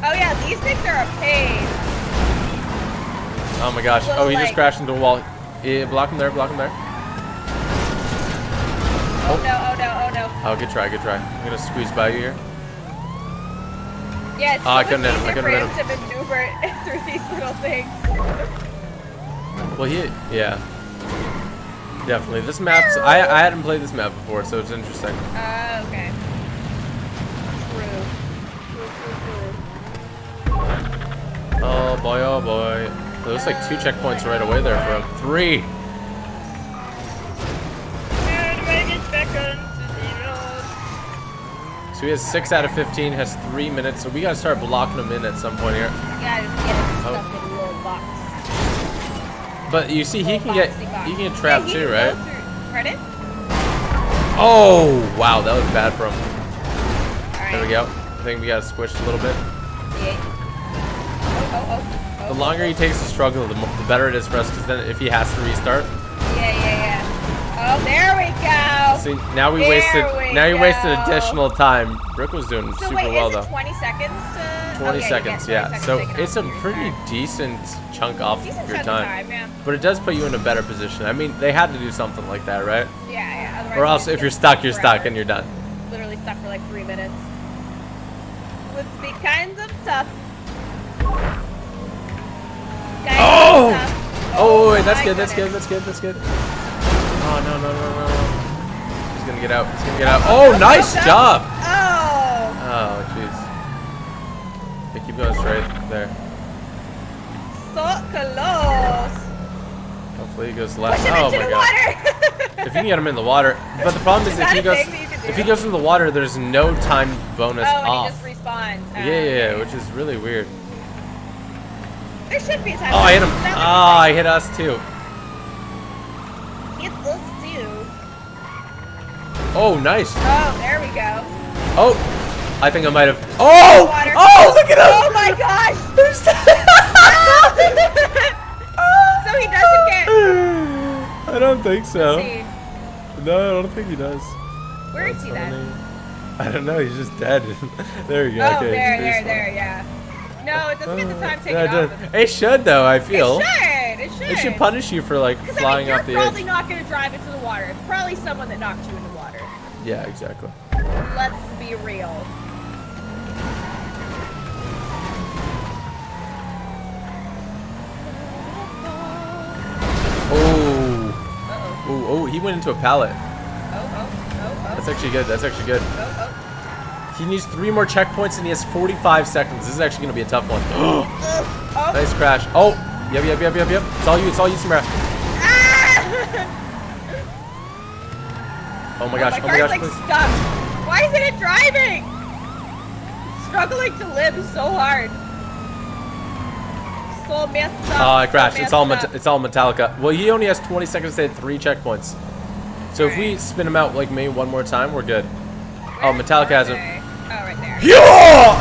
Oh yeah, these things are a pain. Oh my gosh. Little, Oh, he just crashed into a wall. Yeah, block him there. Block him there. Oh no, oh no, oh no. Oh, good try. Good try. I'm gonna squeeze by you here. Yeah, Oh, I couldn't hit him, I couldn't for him to maneuver through these little things. Well, he. Yeah. Definitely. This map's. I I hadn't played this map before, so it's interesting. Uh, okay. True. True, true, true. Oh boy. Oh boy. It looks like two checkpoints right away there for him. Three. And make it back onto the road. So he has six out of 15. Has three minutes. So we gotta start blocking him in at some point here. Yeah, just get it Oh. stuck in a little box. But you see, he can get box. he can get Yeah, trapped he too, right? Pardon? Oh wow, that was bad for him. Alright. There we go. I think we got squished a little bit. Yeah. Oh, oh, The longer he takes to struggle, the, mo- the better it is for us. Because then, if he has to restart, Yeah, yeah, yeah. Oh, there we go. see now we There wasted we now you wasted additional time. Brick was doing So super wait, well though. 20 seconds to... 20 okay, you get seconds, 20 yeah. seconds So it's a your pretty time. decent chunk off Decent your chunk time. of time, yeah. But it does put you in a better position. I mean, they had to do something like that, right? Yeah, yeah. Otherwise Or else, if you're stuck, you're forever. stuck and you're done. Literally stuck for like three minutes. Would be kind of tough. Kind Oh! of. Oh, wait, that's oh my good. That's good. That's good. That's good. Oh no no no no! He's gonna get out. He's gonna get out. Oh, oh nice oh, job. Oh! Oh, jeez. Okay, keep going straight there. So close! Hopefully he goes Push left. him Oh into my the god. water! If you can get him in the water, but the problem is, Is if he goes thing that you can if he goes in the water, there's no time bonus oh, and off. he just respawns. yeah, Oh, yeah, yeah, oh, which is really weird. There should be a time. Oh, I hit him. Oh, ah, I hit us too. It's us too. Oh, nice. Oh, there we go. Oh, I think I might have. Oh, Water. oh, look at him! Oh my gosh! There's So he doesn't get. I don't think so. No, I don't think he does. where is he then? I don't know. He's just dead. there you go. Oh, okay, there, there, there, yeah. No, it doesn't get the uh, time taken Yeah, it off. does. It should though. I feel. It should. It should. It should punish you for like Because I mean, flying you're off the probably not going to drive into the water. It's probably someone that knocked you in the water. Yeah, exactly. Let's be real. Oh, Uh-oh. oh, oh! He went into a pallet. Oh, oh, oh, oh. That's oh, actually good. That's actually good. oh, oh. He needs three more checkpoints and he has 45 seconds. This is actually gonna be a tough one. oh. Oh. nice crash. Oh, yep, yep, yep, yep, yep. It's all you. It's all you, Samara. Ah! Oh my gosh, my oh my gosh. like please. stuck. Why isn't it driving? Struggling to live so hard. So messed up. Oh, I so crashed. It's all up. it's all Metallica. Well, he only has 20 seconds to hit three checkpoints. So if we spin him out like me one more time, we're good. Oh, Metallica has it. Okay. Oh, right there. Yeah!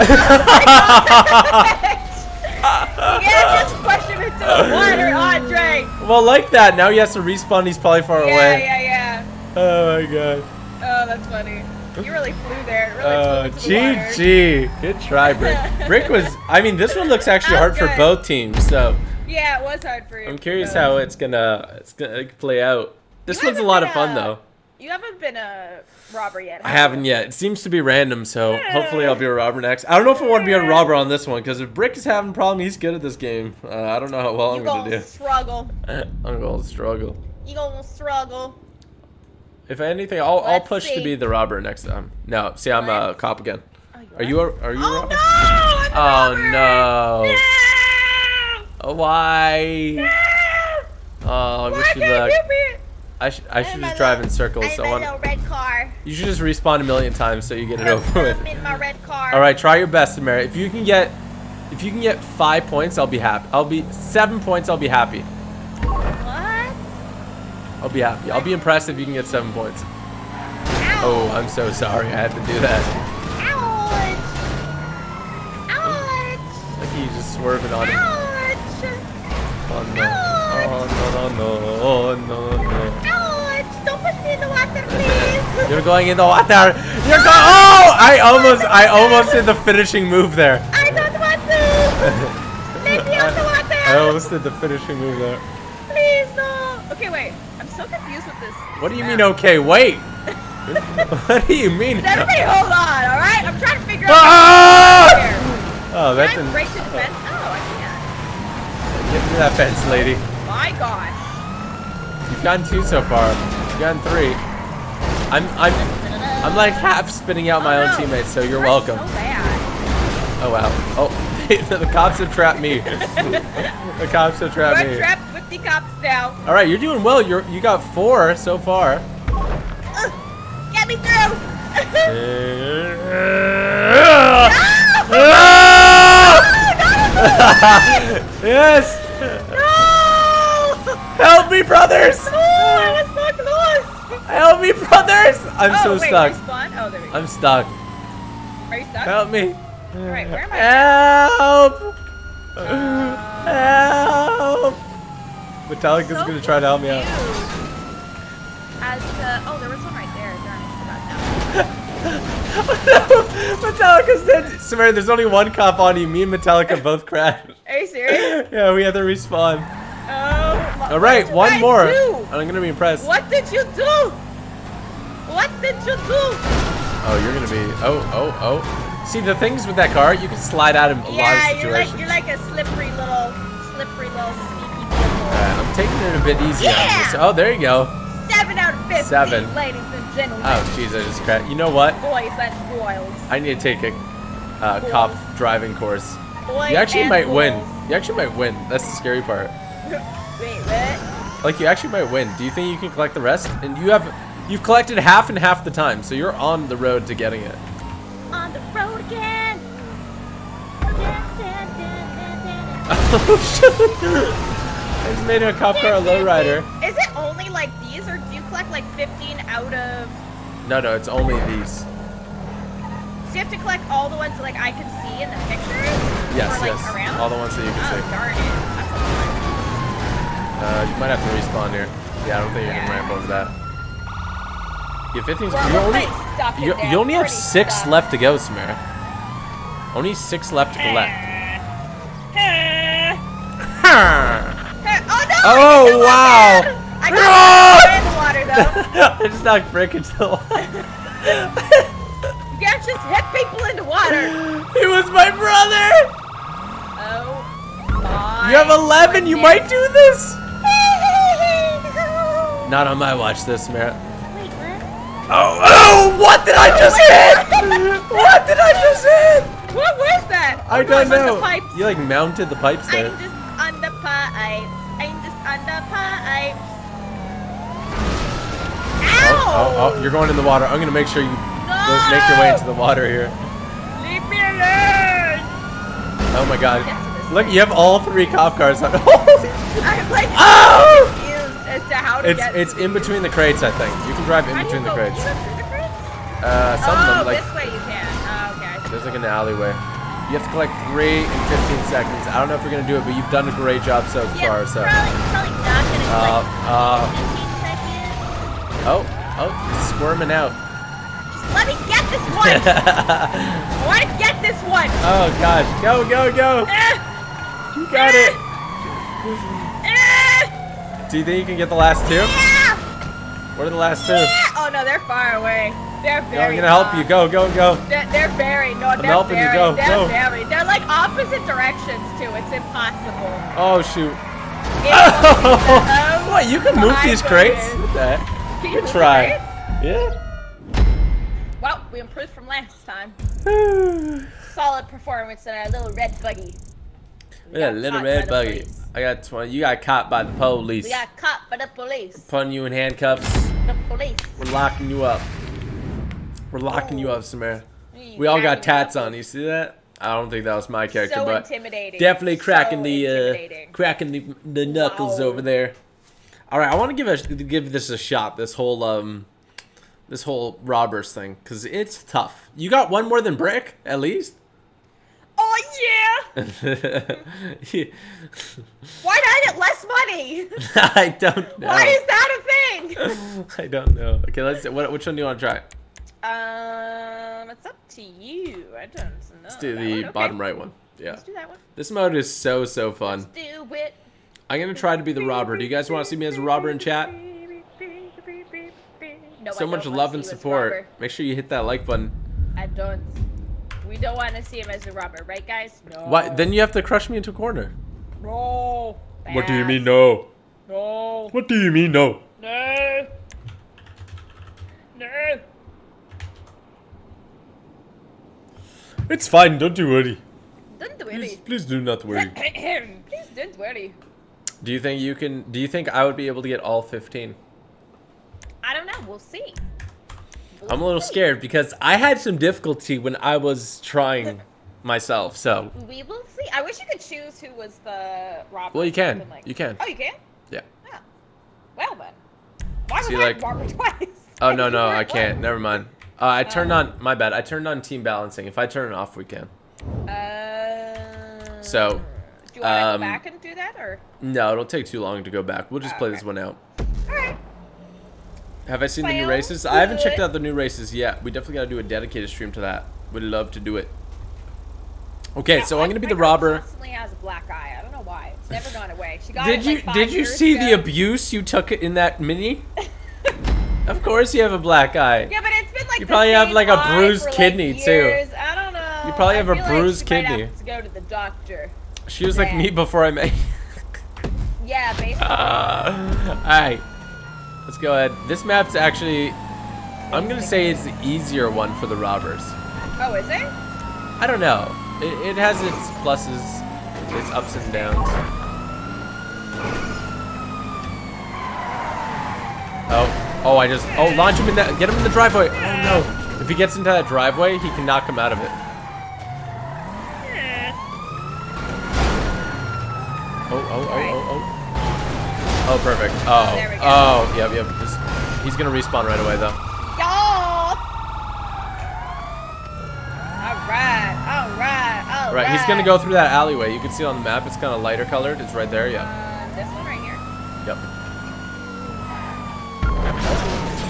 you can't just push him into the water, Andre. well, like that. Now he has to respawn. He's probably far Yeah, away. yeah, yeah. yeah. Oh my god. Oh, that's funny. You really flew there. Really Oh, flew the water. Uh, GG. Good try, Brick. Brick was. I mean, this one looks actually hard was for both teams. So Yeah, it was hard for you. I'm curious but- how it's gonna it's gonna play out. This You one's a lot of fun though. You haven't been a robber yet. I have haven't yet. It seems to be random, so hopefully I'll be a robber next. I don't know if I want to be a robber on this one because if Brick is having a problem, he's good at this game. Uh, I don't know how well You I'm gonna gonna do. struggle. I'm gonna struggle. You gonna struggle. If anything, I'll I'll push to be the robber next time. No, see, I'm a cop again. Oh, Are you a, are you a Oh robber? no! I'm Oh no! No! Oh, why? No! Oh, I Why wish you luck. I should I should just drive little- in circles. So I want, little red car. you should just respawn a million times so you get it over with. I'm in my red car. All right, try your best, Samara. If you can get, if you can get five points, I'll be happy. I'll be seven points. I'll be happy. What? I'll be happy. I'll be impressed if you can get seven points. Ow. Oh, I'm so sorry. I had to do that. Ouch! Ouch! Like you just swerving on it. Ouch! Oh no. Oh no no no no no. Ouch! Don't push me in the water, please. You're going in the water. You're going. Oh! I almost, I almost did the finishing move there. I don't want to. Let me the water. I almost did the finishing move there. Please no. Okay, wait. I'm so confused with this. What do you mean? Okay, wait. what do you mean? Everybody, hold on. All right, I'm trying to figure Ah! out. Here. Oh, that's. Can I break the fence? Oh, I can't. Get through that fence, lady. My gosh. You've gotten two so far. You've gotten three. I'm, I'm, I'm like half spinning out my Oh, own no. teammates, so you're We're welcome. Oh, so bad. Oh wow. Oh, the cops have trapped me. the cops have trapped We're me. trapped with the cops now. All right, you're doing well. You're, you got four so far. Ugh, Get me through. yes. no! Help me, brothers. No, I was so close. Help me, brothers. I'm oh, so wait, stuck. Oh, there we go. I'm stuck. Are you stuck? Help me. Alright, where am I? Help! Uh, Help! Metallica's so gonna try to help me out. As to, oh, there was one right there. Darn, I forgot now. Metallica said, Samara, there's only one cop on you. Me and Metallica both crashed. Are you serious? yeah, we had to respawn. Oh, All right, what did you one more. do? I'm gonna be impressed. What did you do? What did you do? Oh, you're gonna be. Oh, oh, oh. See, the things with that car, you can slide out of a lot of situations. Yeah, you're like you're like a slippery little, slippery little sneaky All vehicle. right, I'm taking it a bit easy on Yeah! this. Oh, there you go. Seven out of fifty, Seven. ladies and gentlemen, Oh, jeez, I just crashed. You know what? boys and girls, I need to take a uh, cop driving course. boys You actually might win. You actually might win. That's the scary part. Wait, what? Like, you actually might win. Do you think you can collect the rest? And you have, you've collected half and half the time, so you're on the road to getting it. On the road again. Oh shit! I just made a cop car a lowrider. Is it only like these, or do you collect like 15 out of? No, no, it's only these. So you have to collect all the ones that like I can see in the pictures? Yes, or, like, yes. Around? All the ones that you Oh, can see. darn it. That's a lot. Uh, you might have to respawn here. Yeah, I don't think you can Yeah. ramp over that. You have 15. We're- You only, pretty stuck in you, there, you only have six stuck. left to go, Samara. Only six left to collect. Oh no! Oh, wow. water. I got in the water though. I just knocked Brick into the water. You can't just hit people into water. he was my brother! Oh my. You have 11, you might do this! Not on my watch, this, Samara. Wait, what? Oh, oh, what did I just hit? What did I just hit? What was that? I Oh, don't it's on know. The pipes. You like mounted the pipes there. I'm just on the pipes. I'm just on the pipes. Oh, Ow! Oh, oh, you're going in the water. I'm gonna make sure you No! make your way into the water here. Leave me alone! Oh my god. Get to this Look, you have all three cop cars. on. I'm like Oh! To how to it's get it's in between the crates, I think. You can drive in How do you between the crates. you go through the crates? Uh, some oh, of them like this way you can. Oh, okay. There's like an alleyway. You have to collect three in 15 seconds. I don't know if you're gonna do it, but you've done a great job so Yeah, far. So. probably, probably not gonna Uh, uh, 15 seconds. oh, oh, squirming out. Just let me get this one. I want to get this one. oh gosh, go, go, go! You got it. Do you think you can get the last two? yeah, What are the last two? yeah. Oh no, they're far away. They're very. I'm gonna help far. you. Go, go, go. They're, they're very no. they're helping you. very, Go, They're go. very. They're like opposite directions too. It's impossible. Oh shoot. It's oh what? You can move these crates? goodness. What the heck? Can Good try. Yeah. Well, we improved from last time. Solid performance in our little red buggy. We got little red buggy. I got 20. You got caught by the police. We got caught by the police. Putting you in handcuffs. The police. We're locking you up. We're locking you up, Samara. You We all got tats up. on. You see that? I don't think that was my character, So but definitely cracking So the uh, cracking the, the knuckles Wow. over there. All right, I want to give a give this a shot. This whole um, this whole robbers thing, cause it's tough. You got one more than Brick, at least. Oh yeah! Why not get less money? I don't know. Why is that a thing? I don't know. Okay, let's. What, which one do you want to try? um, it's up to you. I don't know. Let's do the. Okay. bottom right one. Yeah. Let's do that one. This mode is so so fun. Let's do it. I'm gonna try to be the robber. Do you guys want to see me as a robber in chat? No, So much love and support. Make sure you hit that like button. I don't. We don't want to see him as a robber, right, guys? No. Why? Then you have to crush me into a corner. No. What do you mean no? No. What do you mean no? No. No. It's fine. Don't you worry. Don't worry. Please, please do not worry. Please don't worry. Do you think you can? Do you think I would be able to get all 15? I don't know. We'll see. I'm a little scared because I had some difficulty when I was trying myself. So, We will see. I wish you could choose who was the robber. well, you can. like- You can. Oh, you can? Yeah. Oh. Well then. Why was See, I like- robber twice? Oh no no I can't. Never mind. Uh, I turned Oh. on my bad. I turned on team balancing. If I turn it off, we can. Uh, So, Do you want to um, go back and do that, or? No, it'll take too long to go back. We'll just Oh, play okay. this one out. All right. Have I seen the new races? I haven't checked out the new races yet. We definitely got to do a dedicated stream to that. Would love to do it. Okay, so Yeah, I'm gonna be the robber. Constantly has a black eye. I don't know why. It's never gone away. She got Did it, you like, did you see the abuse you took in that mini? of course you have a black eye. Yeah, but it's been like You probably have, like, a bruised for, like, kidney, too. I don't know. You probably I have a like bruised might kidney. to go to the doctor. She was like me before I met. Yeah, basically. Uh, Alright. Let's go ahead. This map's actually I'm gonna say it's the easier one for the robbers. oh, is it? I don't know. It, it has its pluses, its ups and downs. Oh, oh! I just oh launch him in that. Get him in the driveway. Oh no! If he gets into that driveway, he can knock him out of it. Eh. Oh oh oh oh oh. Oh perfect. Oh there we go. oh yep yep. Just, he's gonna respawn right away though. Y'all. All right, all right, all right. Right, he's gonna go through that alleyway. You can see it on the map. It's kind of lighter colored. It's right there. Yep. Um, this one right here. Yep.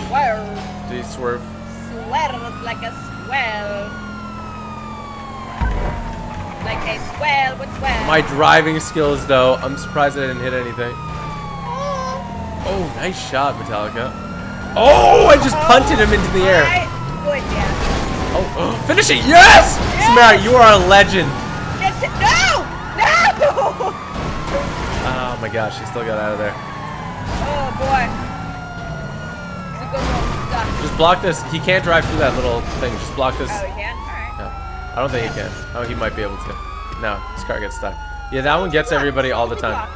Swerve, Did he swerve? swerve like a swell. Like a swell would swell. My driving skills, though, I'm surprised I didn't hit anything. Oh, Oh, nice shot, Metallica. Oh, I just punted him into the air. Yeah. Oh, finish it! Yes! Samara, you are a legend. It. No! No! Oh my gosh, he still got out of there. Oh boy. It's a good little stuff. Just block this. He can't drive through that little thing. Just block this. Oh, he can? Alright. No, I don't think he can. Oh, he might be able to. No, this car gets stuck. Yeah, that one gets everybody all the time.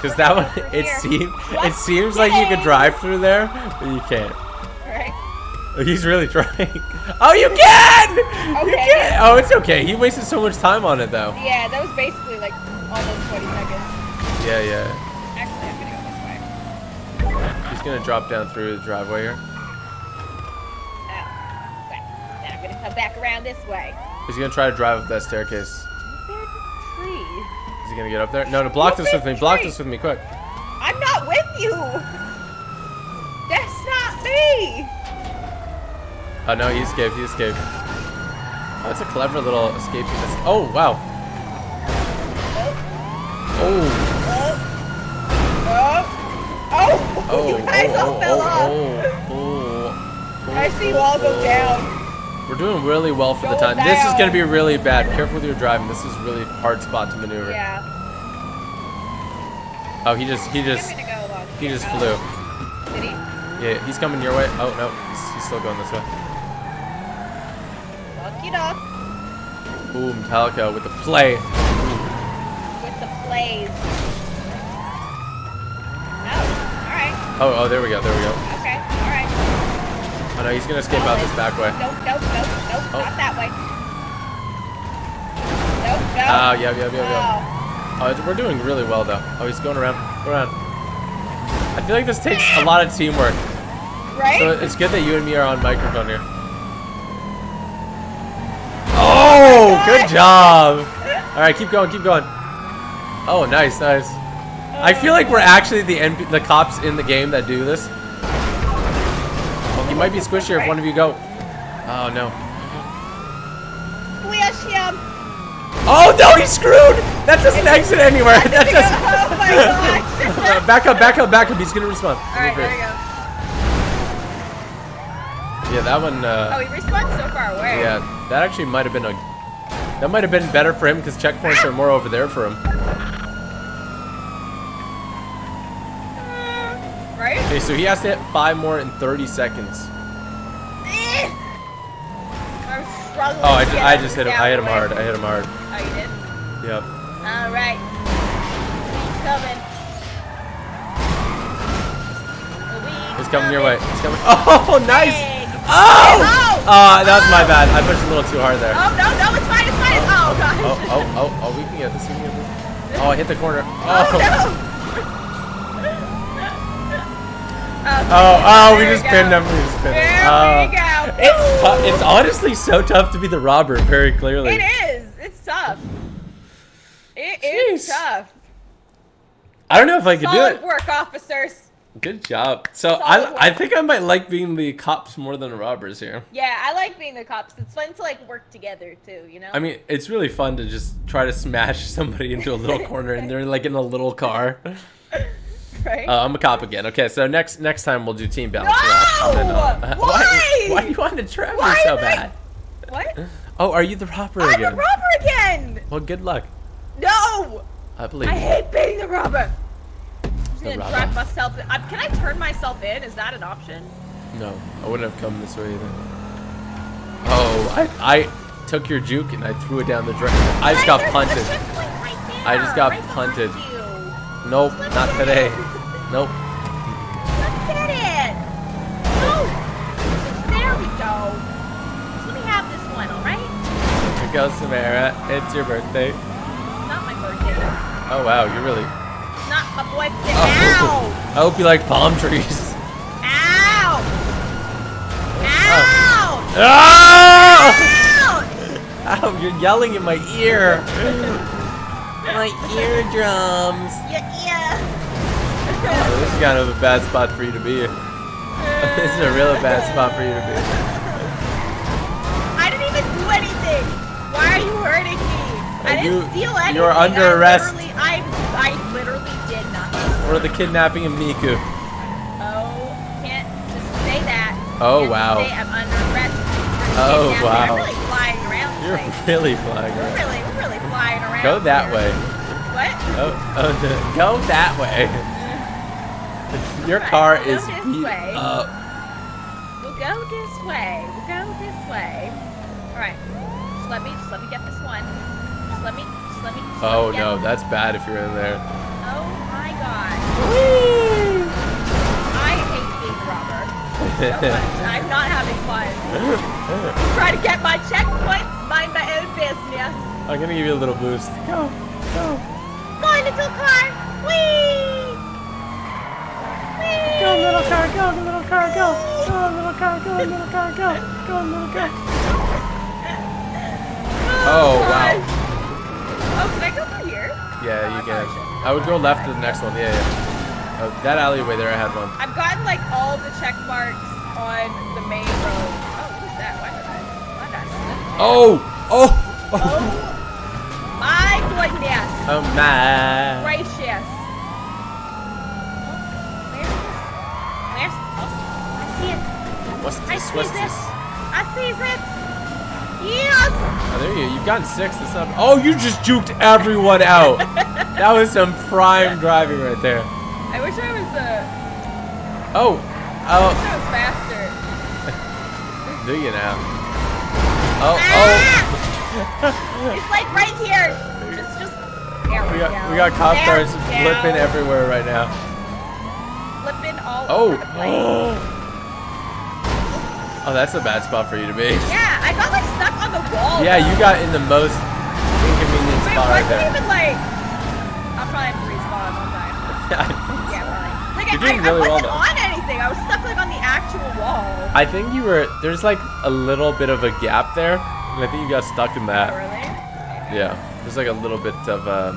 Because that one, it seems, it seems like you could drive through there, but you can't. Right? Oh, he's really trying. Oh, you can! You can! Oh, it's okay. He wasted so much time on it, though. Yeah, that was basically like almost 20 seconds. Yeah, yeah. Actually, I'm gonna go this way. He's gonna drop down through the driveway here. Oh, okay. Now I'm gonna come back around this way. He's gonna try to drive up that staircase. There's a tree. Is he gonna get up there? No, no, block You this with me. Block this with me, quick. I'm not with you. That's not me. Oh no, he escaped. He escaped. Oh, that's a clever little escape. Oh wow. Oh. Oh, oh, Oh. oh, oh. oh all oh, fell oh, off. oh, oh, I see you all go down. We're doing really well for the Go time. This is gonna be really bad. Careful with your driving. This is really hard spot to maneuver. Yeah. Oh, he just, he just, I'm gonna go along he just Oh, flew. Did he? Yeah, he's coming your way. Oh no, he's, he's still going this way. It up Ooh, Metallica with the play. with the plays. Oh, alright. Oh, oh, there we go, there we go. Okay, alright. Oh no, he's gonna escape out this back way. Nope, nope, nope, nope, Oh. not that way. Nope, nope. Oh, yeah, yeah, yeah, yeah. Oh. Oh, we're doing really well though. Oh, he's going around, go around. I feel like this takes a lot of teamwork. Right? So it's good that you and me are on microphone here. Oh, oh good job. All right, keep going, keep going. Oh, nice, nice. I feel like we're actually the NP the cops in the game that do this. You might be squishier if one of you go. Oh no. Squish him. Oh no, he's screwed. That doesn't exit anywhere. That doesn't. Oh, my gosh. Back up, back up, back up. He's gonna respawn. Alright, there we go. Yeah, that one. Uh, Oh, he respawned so far away. Yeah, that actually might have been a. That might have been better for him because checkpoints are more over there for him. Right? Okay, so he has to hit five more in 30 seconds. I'm struggling. Oh, I, ju- I just hit him. I hit him hard. I hit him hard. Oh, you did? Yep. Alright. He's coming. He's coming your way. He's coming. Oh, nice. Oh! Oh! Uh, that was my bad. I pushed a little too hard there. Oh, no, no, it's fine, it's fine. Oh, gosh. Oh, oh, oh, oh, we can get this. We can get this. Oh, I hit the corner. Oh, Oh, no. Okay, oh, oh we there just go. pinned him. We just pinned him. There Uh, we go. It's, tou- it's honestly so tough to be the robber, very clearly. It is. It's tough. It is Jeez. tough. I don't know if I could do Solid it. work, officers. Good job. So Solid I, I think I might like being the cops more than the robbers here. Yeah, I like being the cops. It's fun to like work together too, you know? I mean, it's really fun to just try to smash somebody into a little corner and they're like in a little car. right? Uh, I'm a cop again. Okay, so next next time we'll do team balance. No! why? Why? Why do you want to trap me Why so am I- bad? what? Oh, are you the robber I'm again? the robber again! Well, good luck. No! I believe. I you. hate being the robber. I'm just gonna robber. drag myself in. Can I turn myself in? Is that an option? No, I wouldn't have come this way either. Oh, I I took your juke and I threw it down the drain. I just got punted. there's checkpoint right there, I just got punted. You. Nope, Let's not today. it. Nope. Let's get it. Oh, there we go. So let me have this one, all right? Here goes Samara. It's your birthday. It's not my birthday. Oh wow, you're really. It's not my birthday. Oh. Ow! I hope you like palm trees. Ow! Ow! Ah! Ow! Ow, you're yelling in my ear. my eardrums. Yeah, yeah. Oh, this is kind of a bad spot for you to be. this is a really bad spot for you to be. I didn't even do anything. Why are you hurting me? I didn't you- steal anything. you're under I arrest. Literally, I, I literally did nothing. For the kidnapping of Miku. Oh, can't just say that. Oh, Can't wow. Say I'm under arrest. Oh, wow. I'm really flying around. You're today. really flying around. really, we're really flying around. Go that way. What? Oh, oh, go that way. Your car we'll go is this beat way. up. We'll go this way. We'll go this way. All right. Just let me, just let me get this one. Just let me, just let me. Just Oh let me oh, get- no, that's bad if you're in there. Oh my god. I hate being a robber. So much. I'm not having fun. Try to get my checkpoints, mind my own business. I'm gonna give you a little boost. Go, go. Go, little car. Whee! Whee! Go, little car, go, little car, go. Go, little car, go, little car, go. Go, little car. Oh, oh wow. Oh, can I go through here? Yeah, Oh, you I can. probably. I would go left to the next one. Yeah, yeah. Oh, that alleyway there, I had one. I've gotten like all the check marks on the main road. Oh, what is that? Why did I? Why did I? Oh! Oh! Oh my goodness Oh, my. gracious! Where's this? Where's? Oh, I see it. What's I this? see What's this. this? I see it. Yes. Oh, there you go. You've gotten six. That's not. Oh, you just juked everyone out. that was some prime driving right there. I wish I was uh, Oh. I Oh. wish I was faster. Do you now? Oh. Oh. It's like right here. Just, just. There we, We got go. we got cop There cars flipping everywhere right now. Flipping all Oh. over the place. Oh, that's a bad spot for you to be. Yeah, I got like stuck on the wall. Yeah, you got in the most inconvenient Wait, spot right wasn't there. even like. I'll probably have to respawn one time. Yeah, probably. Like You're I, doing I, really I wasn't though. on anything. I was stuck like on the actual wall. I think you were there's like a little bit of a gap there, and I think you got stuck in Oh, that. really? Yeah, there's like a little bit of um,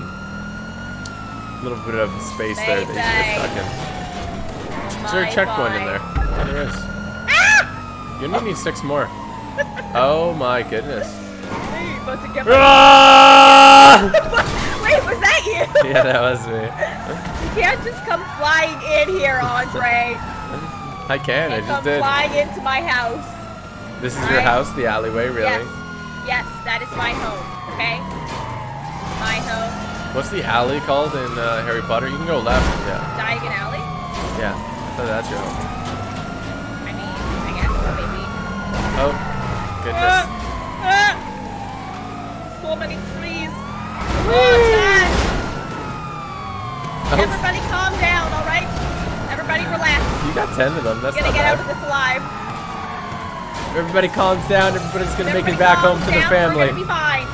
little bit of space there that you get stuck in. Is there a checkpoint in there? Yeah, there is. Ah! You need six more. Oh my goodness. Hey, about to get Ah! Wait, was that you? yeah, that was me. You can't just come flying in here, Andre. I can. I just come did. flying into my house. This is your Alright. house, the alleyway, really? Yes. Yes, that is my home. Okay. My home. What's the alley called in uh, Harry Potter? You can go left. Yeah. Diagon Alley. Yeah. I thought that's your home. I mean, I guess maybe. Oh, goodness. Ah, ah. So many trees. Oh. Oh, Everybody calm down, all right? Everybody relax. you got ten of them. That's We're gonna get out of this alive. Everybody calms down. Everybody's gonna make it back home to their down. We're family. gonna be fine.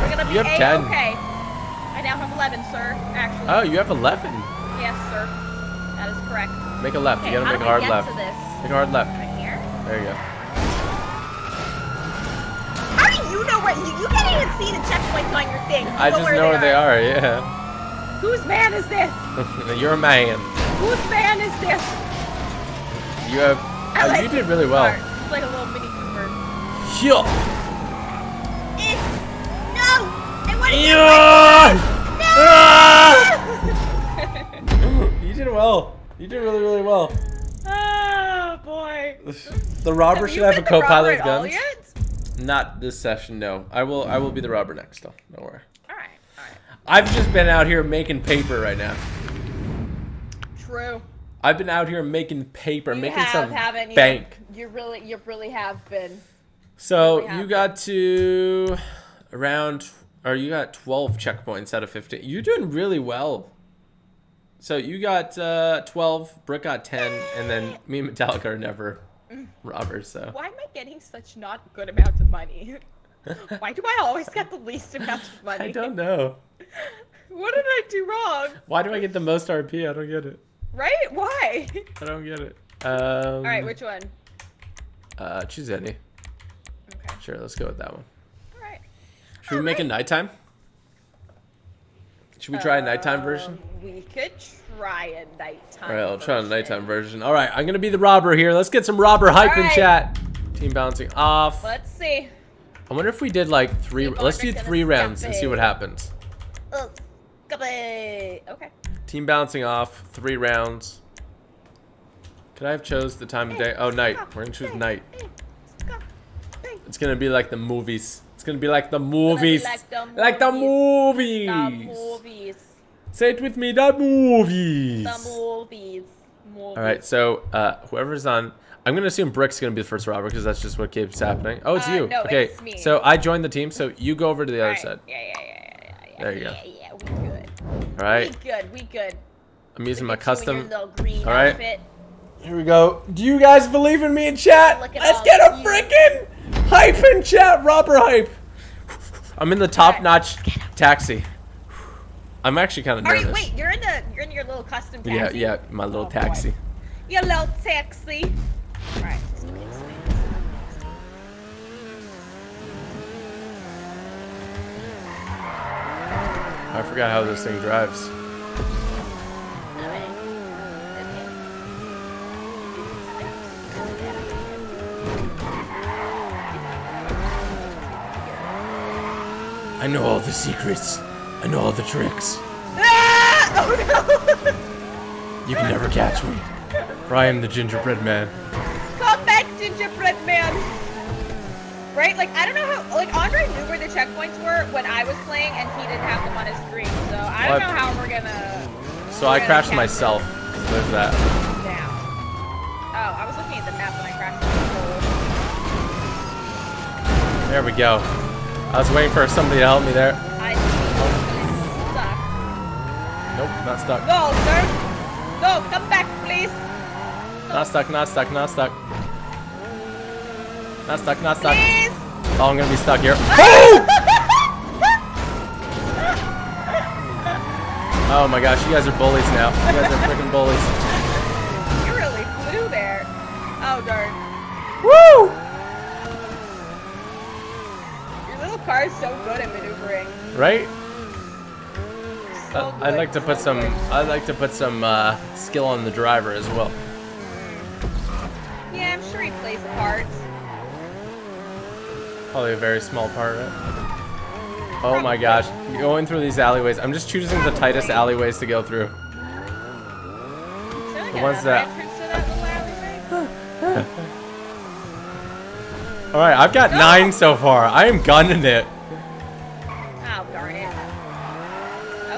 We're gonna be You have 10. a-okay. I now have 11, sir. Actually. Oh, you have 11. Yes, sir. That is correct. Make a left. Okay, you gotta make a hard left. Make a hard left. Right here? There you go. How do you know where you, you can't even see the checkpoints on your thing. You I just where know where they are. Yeah. Whose man is this? You're a man. Whose man is this? You have. Oh, like you did really well. part. Like a little mini Cooper. Eh, No! I want to Yeah. get my you did well. You did really, really well. Oh boy. The robber Have should have a been the robber co-pilot at all guns. Not this session, no. I will. I will be the robber next, though. Don't worry. All right, all right. I've just been out here making paper right now. True. I've been out here making paper, You making have, some bank. You really, you really have been. So really you have got to around, or you got 12 checkpoints out of 15. You're doing really well. So you got uh, 12, Brick got 10, and then me and Metallica are never robbers. So Why am I getting such not good amounts of money? Why do I always get the least amount of money? I don't know. What did I do wrong? Why do I get the most RP? I don't get it. Right? Why? I don't get it. Um, All right, which one? Uh, choose any. Okay. Sure, let's go with that one. All right. Should we make a nighttime? Should we try a nighttime version? Um, We could try a nighttime. All right, I'll try a version. nighttime version. All right, I'm gonna be the robber here. Let's get some robber hype in chat. Team balancing off. Let's see. I wonder if we did like three. Let's do three rounds and see what happens. Okay. Team balancing off. Three rounds. Could I have chose the time of day? Oh, night. We're gonna choose night. It's gonna be like the movies. It's gonna be like the movies. like the Like the The movies. movies. Say it with me. The movies. The movies. movies. All right, so uh, whoever's on, I'm gonna assume Brick's gonna be the first robber because that's just what keeps happening. Oh, it's Uh, you. no, okay, it's me. so I joined the team, so you go over to the other Alright, side. Yeah, yeah, yeah, yeah, yeah. There you yeah, go. Yeah, yeah, we good. All right, We good. We good. I'm using my Look custom. your little green All right. outfit. Here we go. Do you guys believe in me in chat? Let's get a you. freaking hype in chat. Robber hype. I'm in the top-notch taxi. I'm actually kind of Are you, nervous. wait, you're in the you're in your little custom taxi. Yeah, yeah, my little Oh, boy. taxi. Your little taxi. All right. let's go get this man. I forgot how this thing drives. I know all the secrets. I know all the tricks. Ah! Oh no! You can never catch me. For I am the gingerbread man. Come back, gingerbread man. Right? Like I don't know how. Like Andre knew where the checkpoints were when I was playing, and he didn't have them on his screen. So I don't know how we're gonna So I Yeah, crashed myself. There's that. down. Oh, I was looking at the map when I crashed. There we go. I was waiting for somebody to help me there. the. I. Stuck. Nope, not stuck. No, sir. No, come back, please. Not stuck, not stuck, not stuck. Not stuck, not stuck. Please. Oh, I'm gonna be stuck here. Oh! oh my gosh, you guys are bullies now. You guys are freaking bullies. you really flew there. Oh darn. Woo! Your little car is so good at maneuvering. Right? So I'd like to put so some. good. I'd like to put some uh, skill on the driver as well. Yeah, I'm sure he plays a part. Probably a very small part of it. Oh my gosh, going through these alleyways. I'm just choosing the tightest alleyways to go through. The ones that- that little alleyway? All right, I've got nine so far. I am gunning it. Oh, darn it.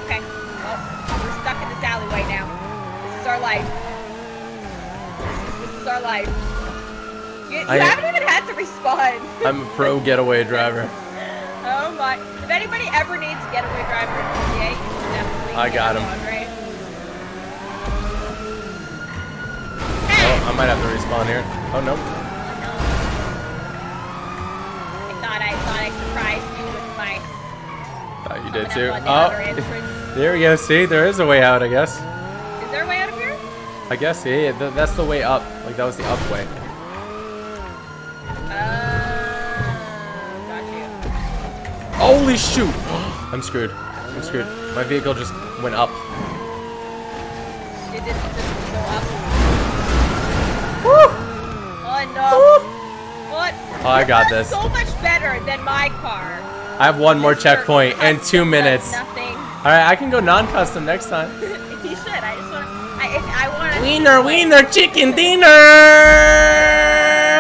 Okay. Well, we're stuck in this alleyway now. This is our life. This is, this is our life. You, you I- haven't even had to respawn. I'm a pro getaway driver. oh my. If anybody ever needs a getaway driver in GTA, you should definitely I got him. right? Oh, I might have to respawn here. Oh no. I surprised you with my Thought you did too. up on the other Oh, there we go. See, there is a way out, I guess. Is there a way out of here? I guess, yeah, yeah th that's the way up. Like, that was the up way. Uh, got you. Holy shoot! I'm screwed. I'm screwed. My vehicle just went up. It did just go up. Woo! Oh no. What? Oh, I got this. so much better than my car. I have one more checkpoint and Custom two minutes. Nothing. Alright, I can go non-custom next time. you should. I just want. I. I want. Wiener, wiener, chicken dinner!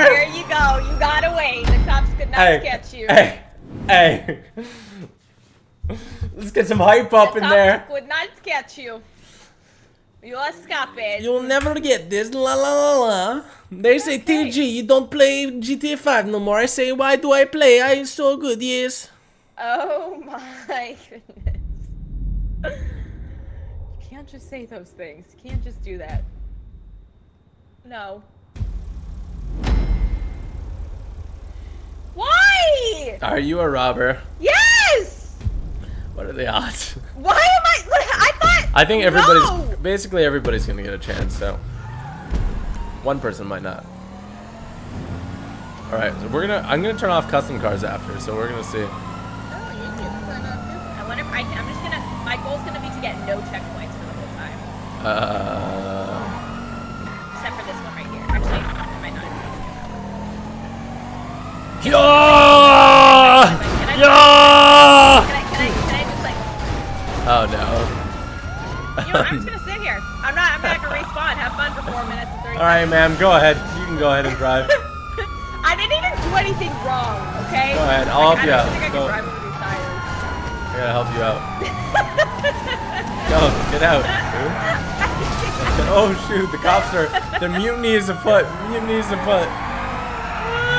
There you go. You got away. The cops could not Hey, catch you. hey, hey. Let's get some hype up the in cops there. Could not catch you. You escaped. You'll never get this, la la la la. They say Okay. TG, you don't play GTA 5 no more. I say, why do I play? I'm so good, yes. Oh my goodness. You can't just say those things. You can't just do that. No. Why? Are you a robber? Yes! What are the odds? Why am I? I thought. I think everybody's, No! basically everybody's gonna get a chance, so. One person might not. Alright, so we're gonna, I'm gonna turn off custom cars after, so we're gonna see. Oh, you can turn off this. I wonder if I can. I'm just gonna. My goal's gonna be to get no checkpoints for the whole time. Uh, Except for this one right here. Actually, I might not. yeah! Yeah! Oh no. You know, I'm just gonna sit here. I'm not. I'm not gonna respawn. Have fun for four minutes and thirty. Alright, ma'am, go ahead. You can go ahead and drive. I didn't even do anything wrong. Okay. Go ahead, I'll help Like, you I out. I Go. can drive over these tires. I gotta help you out. Go, get out. Oh shoot, the cops are, the mutiny is afoot. Mutiny is afoot. Oh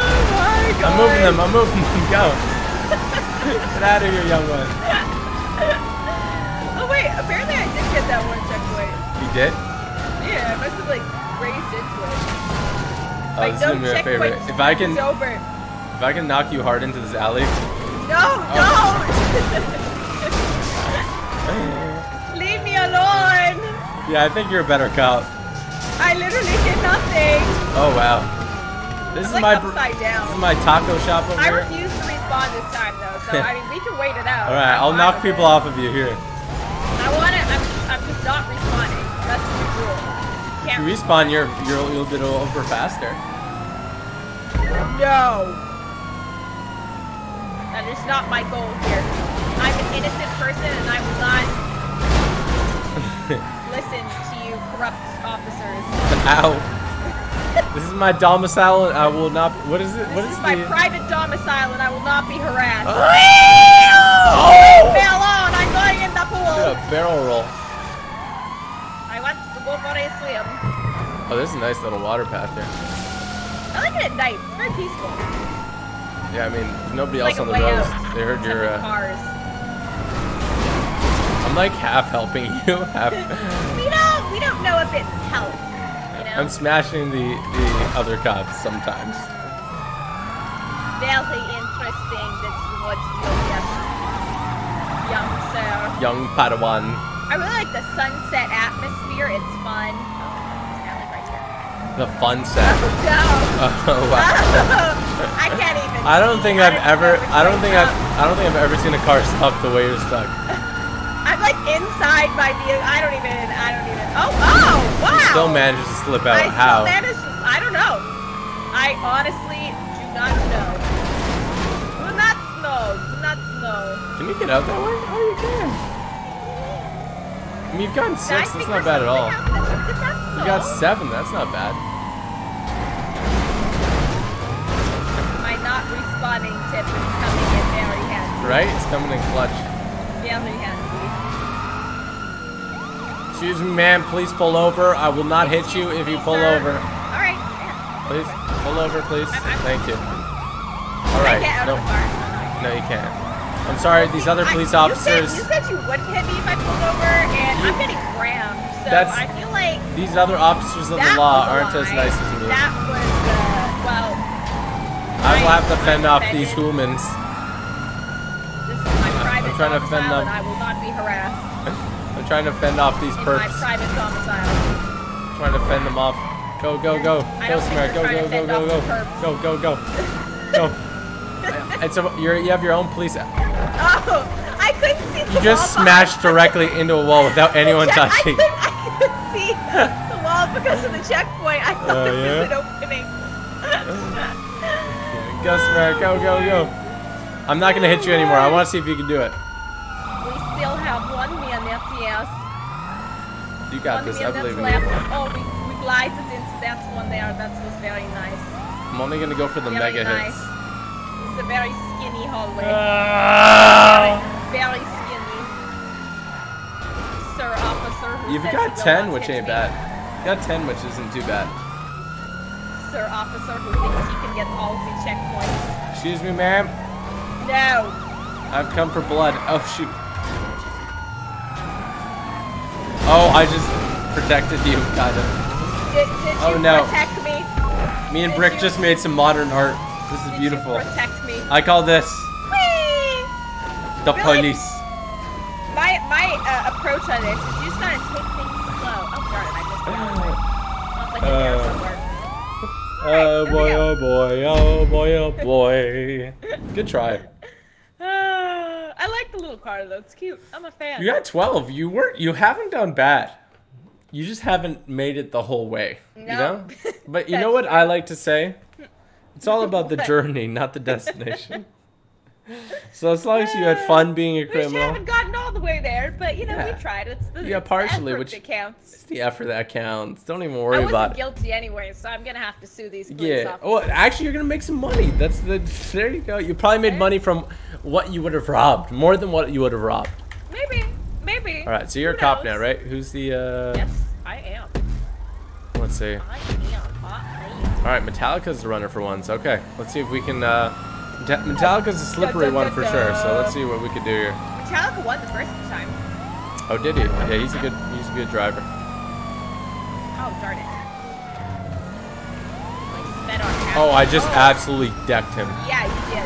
my god. I'm moving them, I'm moving them. Go. Get out of here, young one. Oh wait, apparently I did get that one checkpoint. You did? Yeah, I must have like raised into it. Oh, Like, this is gonna be my favorite. If I can, over. if I can knock you hard into this alley. No, Oh. don't! Leave me alone! Yeah, I think you're a better cop. I literally did nothing. Oh wow. This I'm is like my upside down. this is my taco shop over I here. refuse to respawn this time though, so I mean we can wait it out. All right, I'll knock people it. off of you here. I want it. I'm, I'm just not respawning. That's the new rule. Can't you respawn, you're you're a little bit over faster. No. That is not my goal here. I'm an innocent person and I will not listen to you corrupt officers. Ow. This is my domicile, and I will not. What is it? What This is is my the? private domicile and I will not be harassed. Oh! Fell on! I'm going in the pool! a barrel roll. I want to go for a swim. Oh, this is a nice little water path here. I like it at night. It's very peaceful. Yeah, I mean, nobody It's else like on the road. out. They heard your. Uh, cars. I'm like half helping you, half. We don't, we don't know if it's help. I'm smashing the the other cops sometimes. Very interesting that you do this, young sir. Young Padawan. I really like the sunset atmosphere. It's fun. Oh, there's an alley right here. The fun set. Oh, no. Oh wow. I can't even. I don't think I've ever. I don't think I've. I don't think I've ever seen a car stuck the way you're stuck. I'm like inside my vehicle. I don't even. I don't even. Oh, oh, wow. Still manages to slip out. I How? managed. I don't know. I honestly do not know. Do not know. Do not know. Can you get out that way? Oh, you can. I mean, you've gotten six. That's not bad at all. something out that you did not You got seven. That's not bad. My not responding tip is coming in very handy. Right? It's coming in clutch. Very handy. Excuse me, ma'am. Please pull over. I will not hit you if you pull Sir. over. All right. Yeah. Please pull over, please. I'm- I'm- Thank you. All right. No, of the car. no, you can't. I'm sorry. These other I- police you officers. Said, you said you wouldn't hit me if I pulled over, and I'm getting rammed. So That's- I feel like These other officers of the law aren't as nice as me. That was, uh, well, I will have to fend off these humans. this is my private trying to fend them- and I will not be harassed I'm trying to fend off these perps. Trying to fend them off. Go, go, go. Go, Samara. Go, go, go, go, go. Go, go, go. Go. It's a, you're, you have your own police. Oh, I couldn't see the just wall smashed directly into a wall without anyone touching. I couldn't, see the wall because of the checkpoint. I thought oh, there yeah? was an opening. Go, Samara. Go, go, go. I'm not gonna hit you anymore. I want to see if you can do it. We still have one minute, yes. You got one this. I minute believe in left. you. Oh, we, we glided into that one there. That was very nice. I'm only gonna go for the very mega nice. hits. It's a very skinny hallway. Ah! Very skinny. Sir officer who You've got 10, which ain't me. bad. You got 10, which isn't too bad. Sir officer who thinks he can get all the checkpoints. Excuse me, ma'am. No. I've come for blood. Oh, shoot. Oh, I just protected you, kind of. Did, did Oh, no. protect me? Me and Did Brick you- just made some modern art. This is Did beautiful. Protect me. I call this Whee! the Really? police. My my uh, approach on this is you just gotta take things slow. Oh darn it, I missed. Like Uh. Oh here boy, oh boy, oh boy, oh boy. Good try. I like the little car though. It's cute. I'm a fan. You got 12. You weren't. You haven't done bad. You just haven't made it the whole way. You No. know. But you know what. I like to say? It's all about the journey, not the destination. so as long as you had fun being a We criminal, haven't gotten all the way there, but you know Yeah. we tried. It's the, Yeah, the partially, which- that counts. it's the effort that counts. Don't even I worry wasn't about it. guilty anyway, so I'm gonna have to sue these Yeah. officers. Oh, actually, you're gonna make some money. That's the. There you go. You probably made money from what you would have robbed, more than what you would have robbed. Maybe, maybe. All right. So you're Who a cop knows? now, right? Who's the? uh Yes, I am. Let's see. I am. I am. All right, Metallica's the runner for once. Okay, let's see if we can. uh Metallica's a slippery one for sure. So let's see what we can do here. Metallica won the first time. Oh, did he? Yeah, he's a good. He's a good driver. Oh, darn it. Like, sped on half. Oh, I just oh. absolutely decked him. Yeah, you did.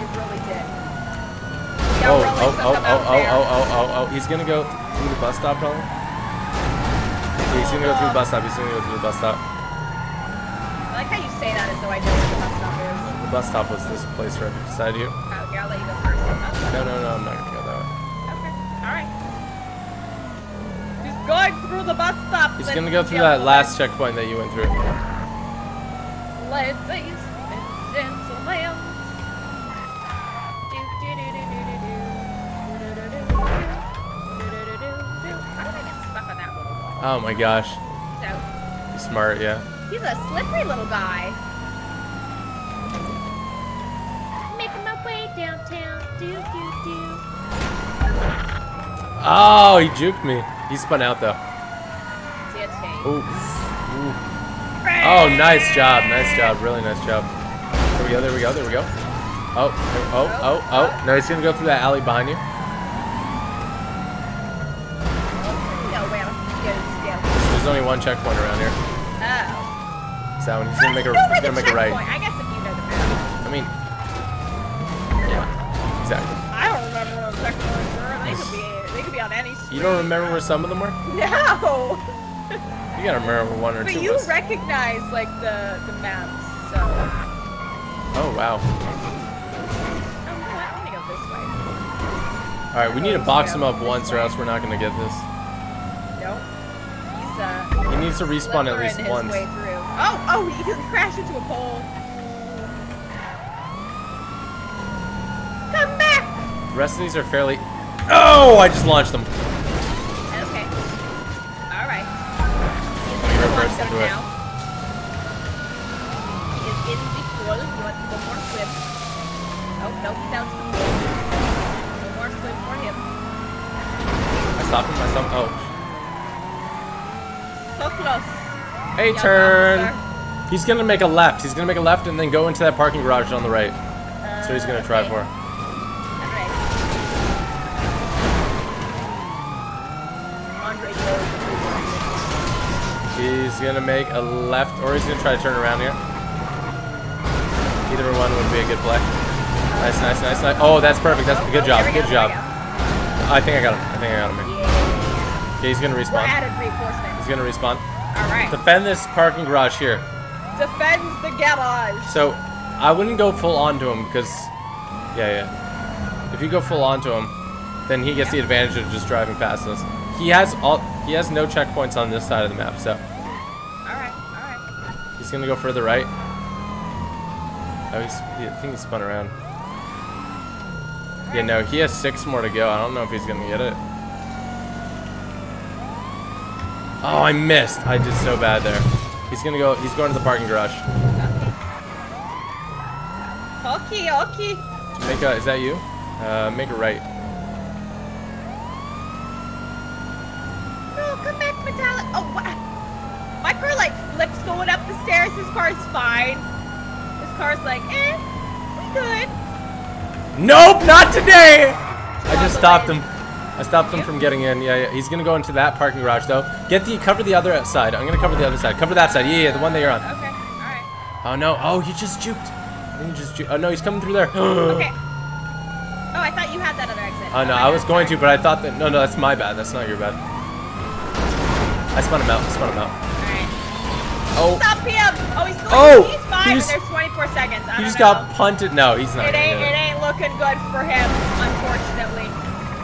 You really did. Yeah, Oh, oh, oh, oh, oh, oh, oh, oh, oh. He's gonna go through the bus stop, probably. Yeah, he's gonna go through the bus stop. He's gonna go through the bus stop. I like how you say that as though I know the bus stop is. The bus stop was this place right beside you. Oh, okay, I'll let you go first. Okay, No, no, no, I'm not gonna go that way. Okay, alright. He's going through the bus stop. He's gonna go through that last checkpoint that you went through. Ladies and gentlemen. Oh my gosh. So, He's smart, yeah. he's a slippery little guy. Oh, he juked me. He spun out though. See, it's Kate. Ooh. Ooh. Oh, nice job. Nice job. Really nice job. There we go. There we go. There we go. Oh, oh, oh, oh. No, he's gonna go through that alley behind you. No, well, good still. There's only one checkpoint around here. Oh. One. He's gonna make a. You know where He's gonna make a right. You don't remember where some of them were? No. You gotta remember one or But two you was. recognize like the the maps, so. Oh wow. Oh, you know what? I'm gonna go this way. All right, we need to box him up once, or else we're not gonna get this. Nope. He's uh. He needs to respawn at least once. way through. Oh, oh, he could crash into a pole. Come back. The rest of these are fairly. Oh, I just launched them. Hey, young turn. officer. He's gonna make a left. He's gonna make a left and then go into that parking garage on the right. So he's gonna try for. Alright. He's gonna make a left, or he's gonna try to turn around here. Either one would be a good play. Nice, nice, nice, nice. Oh, that's perfect. That's Oh, good oh, job. Good go, job. there I think I got him. I think I got him. Here. go. Yeah. Okay, he's gonna We're respawn. He's gonna respawn. Alright. Defend this parking garage here. Defends the garage. So, I wouldn't go full onto him because, yeah, yeah. If you go full onto him, then he gets the advantage of just driving past us. He has all. He has no checkpoints on this side of the map, so Alright, alright. he's gonna go further right. Oh, he's. I think he spun around. Yeah, no, he has six more to go. I don't know if he's gonna get it. Oh, I missed. I did so bad there. He's gonna go. He's going to the parking garage. Okay, okay. Make a. Is that you? Uh, make a right. No, come back, Metallic. Oh, what? My car like flips going up the stairs. His car's fine. His car's like, eh, we good. Nope, not today. I just stopped him. I stopped him from getting in. Yeah, yeah. He's gonna go into that parking garage though. Get the cover the other side. I'm gonna cover the other side. Cover that side. Yeah, yeah, the one that you're on. Okay, alright. Oh no. Oh, he just juked. He just juked. Oh no, he's coming through there. Okay. Oh, I thought you had that other exit. Oh no, I was going to, but I thought that. No, no, that's my bad. That's not your bad. I spun him out. I spun him out. Alright. Oh, Stop him! Oh, he's still Oh, he's fine, he's- there's 24 seconds. I he just know. got punted. No, he's not. It ain't, it ain't looking good for him, unfortunately.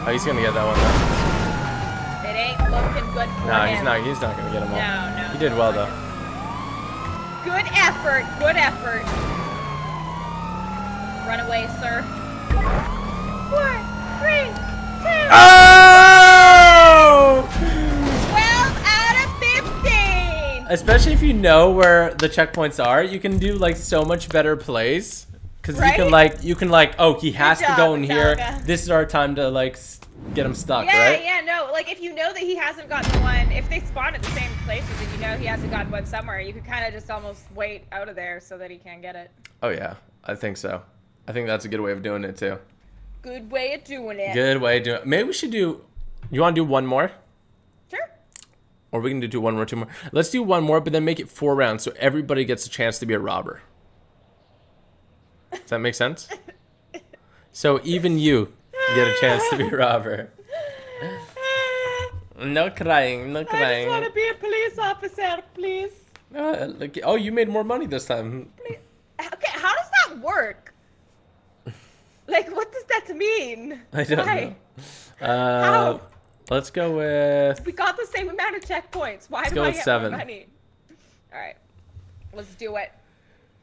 Oh, he's gonna get that one though. It ain't looking good for No, him. he's not. He's not gonna get him all. No, no. He did well though. Good effort, good effort. Run away, sir. Four, three, two, Oh! 12 out of 15! Especially if you know where the checkpoints are, you can do like so much better plays. Cause you can like you can like oh he has to job, go in here. This is our time to like get him stuck, Yeah, right? yeah, no. Like if you know that he hasn't gotten one, if they spawn at the same places and you know he hasn't gotten one somewhere, you could kind of just almost wait out of there so that he can get it. Oh yeah, I think so. I think that's a good way of doing it too. Good way of doing it. Good way of doing. it. Maybe we should do. You want to do one more? Sure. Or we can do one more, two more. Let's do one more, but then make it four rounds so everybody gets a chance to be a robber. Does that make sense? So even you get a chance to be a robber. No crying, no crying. I just want to be a police officer, please. Uh, look, oh, you made more money this time. Please. Okay, how does that work? Like, what does that mean? I don't Why? know. Uh, How? let's go with. We got the same amount of checkpoints. Why do go I with get seven. more money? All right, let's do it.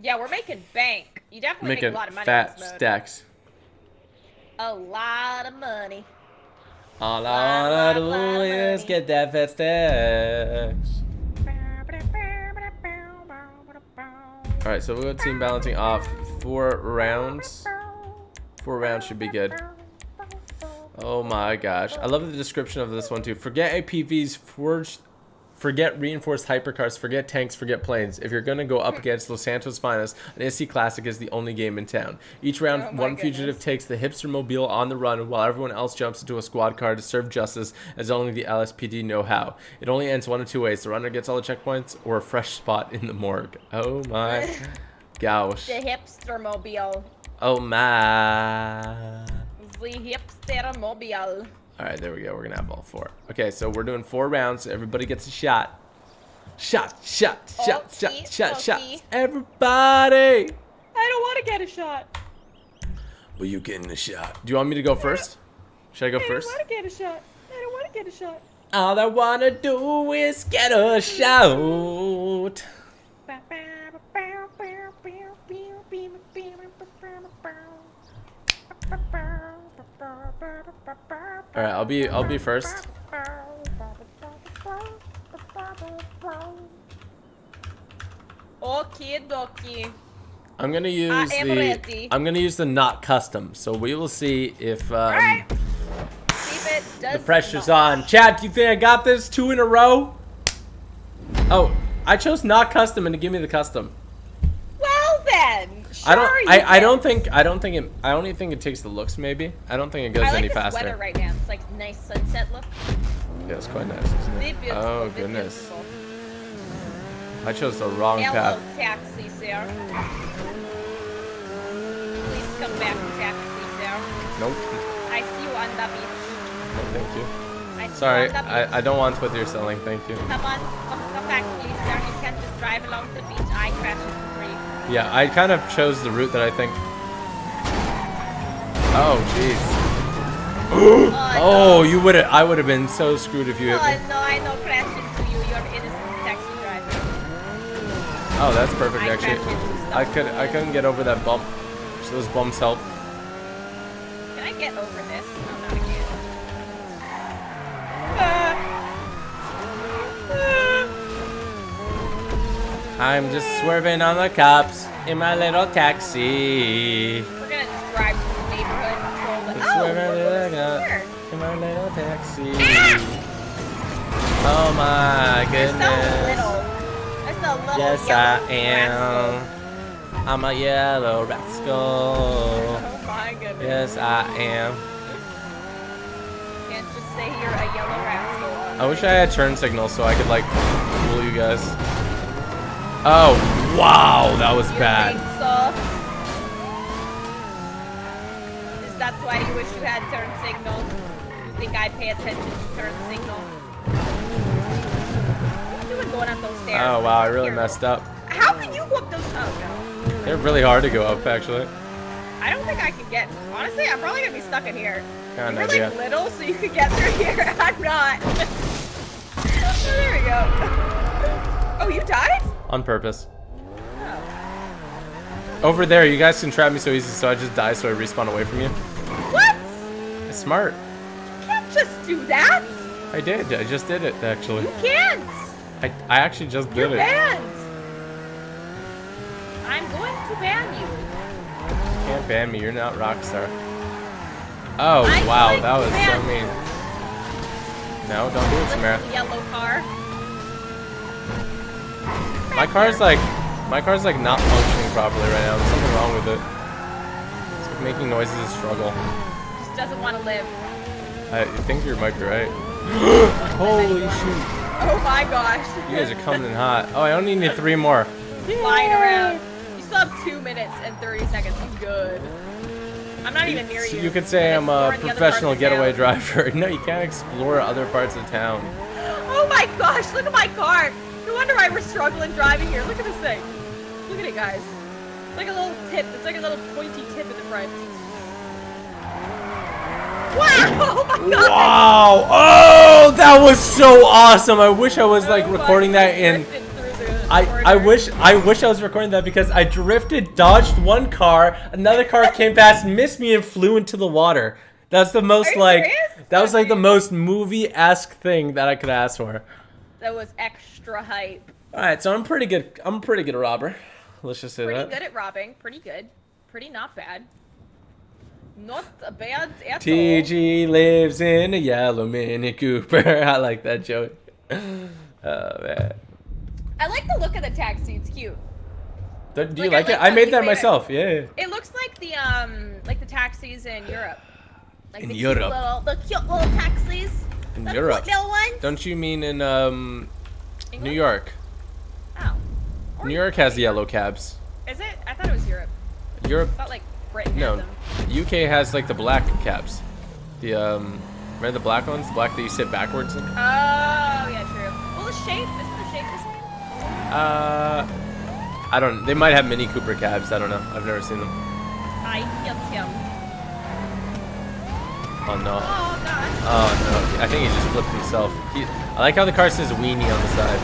Yeah, we're making bank. You definitely make, Making a lot of money. in fat this mode. stacks. A lot of money. All Lot, I lot, wanna lot do of is get that fat stacks. All right, so we'll go team balancing off four rounds. Four rounds should be good. Oh my gosh, I love the description of this one too. Forget APCs, forged, forget reinforced hypercars, forget tanks, forget planes. If you're gonna go up hmm. against Los Santos Finest, an Issi Classic is the only game in town. Each oh round, Oh one fugitive takes the hipster mobile on the run, while everyone else jumps into a squad car to serve justice, as only the LSPD know how. It only ends one of two ways: the runner gets all the checkpoints, or a fresh spot in the morgue. Oh my gosh. The hipster mobile. Oh my. The hipster mobile. All right, there we go. We're gonna have all four. Okay, so we're doing four rounds. Everybody gets a shot. Shot, shot, shot, Okie shot, shot, dokie. shots. Everybody. I don't want to get a shot. Well, you getting a shot. Do you want me to go first? Should I go I first? don't want to get a shot. I don't want to get a shot. All I wanna do is get a shot. All right, I'll be I'll be first. Okie dokie. I'm gonna use the ready. I'm gonna use the not custom. So we will see if um. See it the pressure's not. on. Chad, do you think I got this two in a row? Oh, I chose not custom and to give me the custom. Then. I don't. sure I, I don't think. I don't think it. I only think it takes the looks. Maybe. I don't think it goes I like any faster. weather right now. It's like nice sunset look. Yeah, it's quite nice, isn't it? Oh goodness, beautiful. I chose the wrong Hello, path. taxi, sir. Please come back, taxi, sir. Nope. I see you on the beach. No, thank you. I Sorry, you on the beach. I, I don't want what you're selling. Thank you. Come on, come, come back, please, sir. You can't just drive along the beach. I crash into the tree. Yeah, I kind of chose the route that I think. Oh jeez. Oh, Oh, you would have. I would have been so screwed if you hit Oh, me. no, I know crash into you. You're an innocent taxi driver. Oh, that's perfect I actually. crashed into stuff. I could. I couldn't get over that bump. So those bumps help. I'm just swerving on the cops in my little taxi. We're gonna drive to the neighborhood the. Oh, swerving look on who's here. in my little taxi. Oh my You're so little. That's a little Yes, I am. I'm a yellow rascal. Oh my goodness. Yes, I am. Can't just say you're a yellow rascal. I wish I had turn signals so I could like fool you guys. Oh, wow, that was You bad. Is that why you wish you had turn signal? You think I pay attention to turn signal? What are you doing going up those stairs? Oh wow, I really Here. messed up. How can you go up those? Oh no. They're really hard to go up actually. I don't think I can get. Honestly, I'm probably gonna be stuck in here. An You're like little, so you could get through here. I'm not. there we go. Oh, you died? On purpose. Over there, you guys can trap me so easy, so I just die so I respawn away from you. What? It's smart. You can't just do that. I did. I just did it actually. You can't. I, I actually just You're did it. banned. I'm going to ban you. you. Can't ban me. You're not Rockstar. Oh I'm wow, that was ban so mean. No, don't do it, Samara. Yellow car. My car's like, my car's like not functioning properly right now. There's something wrong with it. It's like making noises and struggle. Just doesn't want to live. I think you might be right. Holy shoot. Oh my gosh. You guys are coming in hot. Oh, I only need three more. flying around. You still have two minutes and 30 seconds. Good. I'm not even near So you. you could say I'm a exploring the other professional getaway driver. No, you can't explore other parts of town. Oh my gosh, look at my car. No wonder why we're struggling driving here. Look at this thing. Look at it, guys. It's like a little tip. It's like a little pointy tip in the front. Wow! Oh my god! Wow! Oh, that was so awesome. I wish I was like Oh recording that in. I, I wish I wish I was recording that because I drifted, dodged one car, another car came past, missed me, and flew into the water. That's the most like serious? that was like the most movie esque thing that I could ask for. That was extra hype. All right, so I'm pretty good. I'm pretty good robber. Let's just say Pretty that. Pretty good at robbing. Pretty good. Pretty not bad. Not a bad at all. TG lives in a yellow Mini Cooper. I like that joke. Oh man. I like the look of the taxi. It's cute. Do, do you Like, I like, it? I made that it. myself. Yeah. It looks like the um like the taxis in Europe. Like In the Europe. Cute little, the cute little taxis. In the Europe. Little ones. Don't you mean in um New York? Oh. Or- New York has yellow cabs. Is it? I thought it was Europe. Europe I thought like Britain no. UK has like the black cabs. The um remember the black ones? The black that you sit backwards in? Oh yeah, true. Well, the shape is the shape the same. Uh I don't they might have Mini Cooper cabs. I don't know. I've never seen them. I hit him. Oh no. Oh. Oh no. I think he just flipped himself. He, I like how the car says weenie on the side.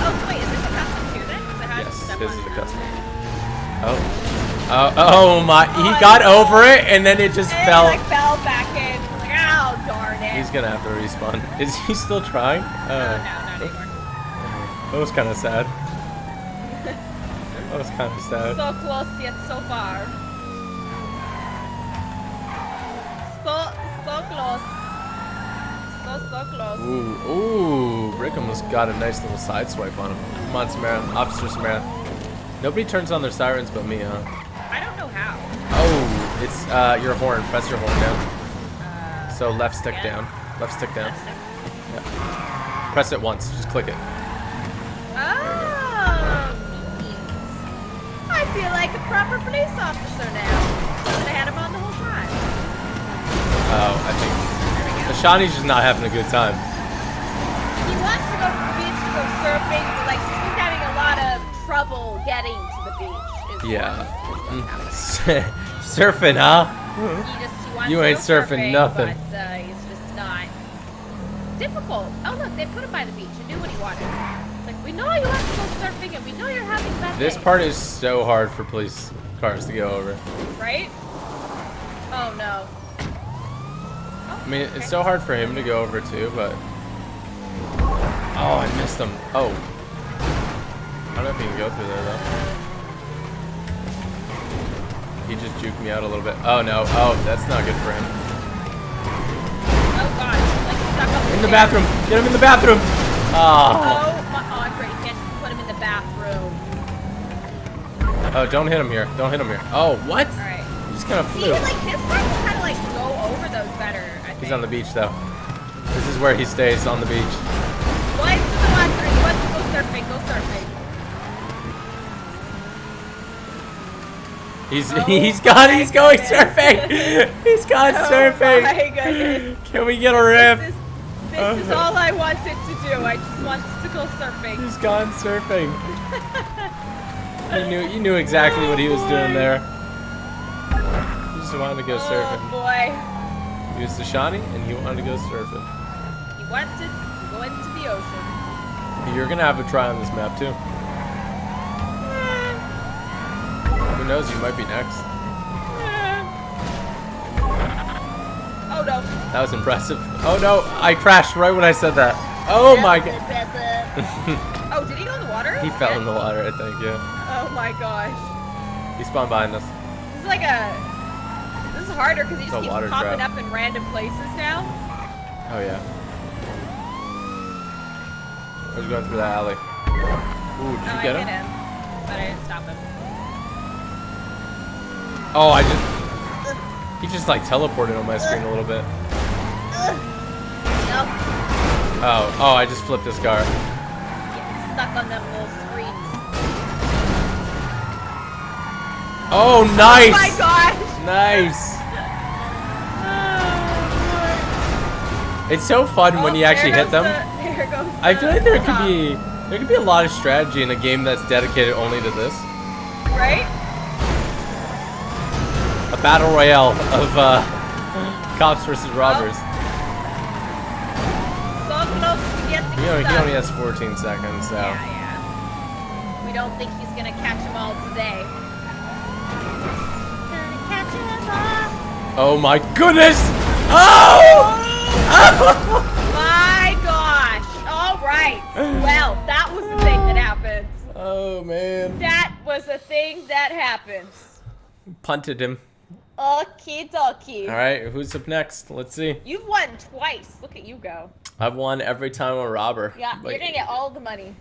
Oh wait, is this a custom too then? Yes, this is a custom. Oh. Oh, oh my, he Oh, got no. over it and then it just And fell. It, like fell back in. Like, oh darn it. He's gonna have to respawn. Is he still trying? Oh, no, Uh, not anymore. that was kind of sad. That was kind of sad. So close yet so far. So so close. So so close. Ooh, ooh, Rick almost got a nice little side swipe on him. Come on, Samara, Officer Samara. Nobody turns on their sirens but me, huh? I don't know how. Oh, it's uh, your horn. Press your horn down. Uh, So left stick yeah. down. Left stick down. it. Press it once. Just click it. Oh. I feel like a proper police officer now. Have had him on the whole time. Oh, I think There we go. Ashani's just not having a good time. He wants to go to the beach to go surfing, but like he's having a lot of trouble getting to the beach. Yeah. Surfing, huh? He just he wants You ain't go surfing nothing. But uh, he's just not difficult. Oh look, they put him by the beach and knew what he wanted. It's like we know you want to go surfing and we know you're having bad This day," part is so hard for police cars to go over. right? Oh no. I mean, it's so hard for him to go over too, but. Oh, I missed him. Oh. I don't know if he can go through there though. He just juked me out a little bit. Oh no. Oh, that's not good for him. Oh god, like stuck up In the bathroom. Get him in the bathroom. Oh. Oh my oh great, you can't put him in the bathroom. Oh, don't hit him here. Don't hit him here. Oh, what? Alright. He just kind of See, flew. like his part will kinda like go over those better, I. He's on the beach though. This is where he stays on the beach. Well, he's the one he wants to go surfing, go surfing. He's Oh he's gone. He's going goodness. surfing. He's gone Oh surfing. my goodness. Can we get a rip? This is, this is all I wanted to do. I just wanted to go surfing. He's gone surfing. you knew you knew exactly what he was doing oh, there. He just wanted to go Oh surfing. boy. He was the Shawnee and he wanted to go surfing. He wanted to go into the ocean. You're gonna have a try on this map too. Who knows? You might be next. Oh no. That was impressive. Oh no! I crashed right when I said that. Oh my god! oh, did he go in the water? he fell in the water. I think. Yeah. Oh my gosh. He spawned behind us. This is like a. Is harder because he just keeps popping trap. up in random places now. Oh yeah. I was going through that alley. Ooh, did Oh, you I get him? him, but I didn't stop him. Oh, I just. He just like teleported on my screen a little bit. Nope. Oh, oh, I just flipped this car. Getting stuck on them little streets. Oh, nice! Oh my gosh! Nice! It's so fun when Oh, you actually hit them. the- there goes I feel like there could be there could be a lot of strategy in a game that's dedicated only to this. right. A battle royale of uh, cops versus robbers. So close to getting He only, he only has 14 seconds, so. Yeah, yeah. We don't think he's gonna catch them all today. Gonna catch 'em all. Oh my goodness! Oh! My gosh! All right. Well, that was the thing that happened. oh man. That was a thing that happened. Punted him. Okie dokie. All right, who's up next? Let's see. You've won twice. Look at you go. I've won every time I'm a robber. Yeah, but you're gonna get all the money.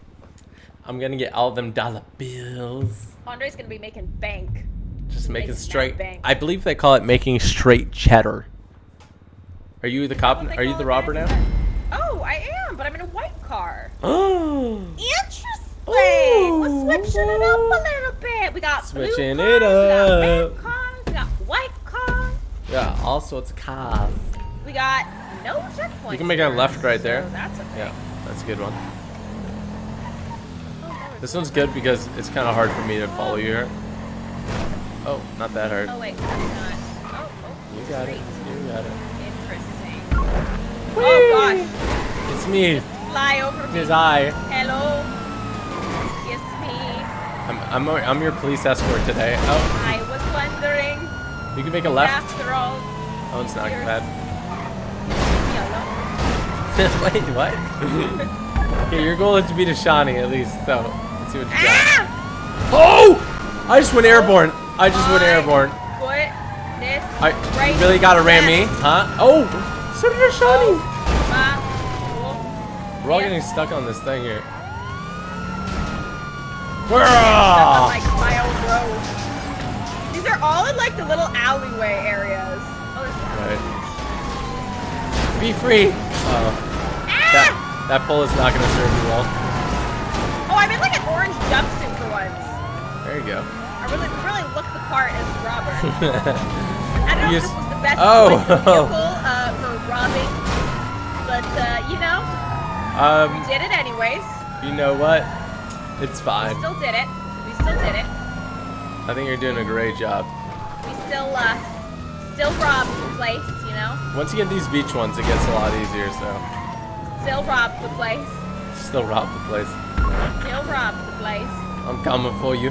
I'm gonna get all them dollar bills. Andre's gonna be making bank. Just making Making straight. bank. I believe they call it making straight cheddar. Are you the cop? Are you the robber now? Oh, I am, but I'm in a white car. Oh. Interesting. Ooh. We're switching it up a little bit. We got Switching blue it up. We got red cars. We got white cars. Yeah, all sorts of cars. We got no checkpoints. You can make a left right so there. that's a. Yeah, that's a good one. Oh, This one's good because it's kind of hard for me to follow you here. Oh, not that hard. Oh wait, that's not. Oh, oh. You got it. You got it. Interesting. Oh It's me. gosh. Fly over me. It's I. Hello. It's me. I'm, I'm, a- I'm your police escort today. Oh, I was wondering. you can make a left. After all, Oh, it's not Yours. bad. yellow. Wait, what? okay, your goal is to beat a Shawnee at least, so let's see what you got. Ah! Oh! I just went airborne. I just went My airborne. Goodness. I right really gotta ram me, huh? Oh! So did your Shawnee! We're all getting stuck on this thing here. stuck on Hurrah! like my own road. These are all in like the little alleyway areas. Oh, Right. Be free! Oh, that, that pull is not gonna serve you well. Oh, I'm in like an orange jumpsuit for once. There you go. I really, really look the part as Robert. I don't know You if s- this was the best Oh. Choice of vehicle for robbing, but uh, you know, um, did it anyways. you know what? It's fine. We still did it. We still did it. I think you're doing a great job. We still, uh, still robbed the place, you know. Once you get these beach ones, it gets a lot easier, so Still robbed the place. still robbed the place. Still robbed the place. I'm coming for you.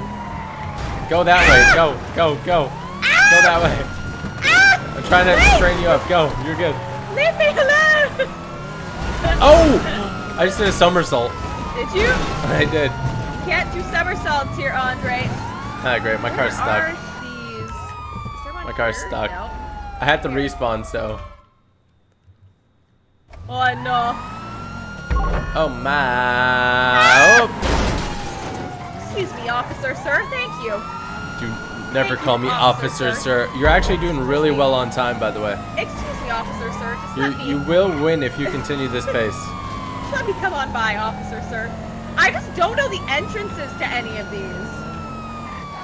Go that way. Go, go, go. Go that way. Ah! I'm trying to Wait! strain you up. Go. You're good. Leave me alone! Oh! I just did a somersault. Did you? I did. Can't do somersaults here, Andre. Ah, great. My car's stuck. are these? Is there one My car's here? stuck. No. I had to respawn, so. Oh no. Oh my. Oh. Excuse me, officer, sir. Thank you. Never Thank call you, me officer, officer. sir. You're actually doing really well on time, by the way. Excuse me, officer, sir. Just You me. you will win if you continue this pace. Let me come on by, officer, sir. I just don't know the entrances to any of these.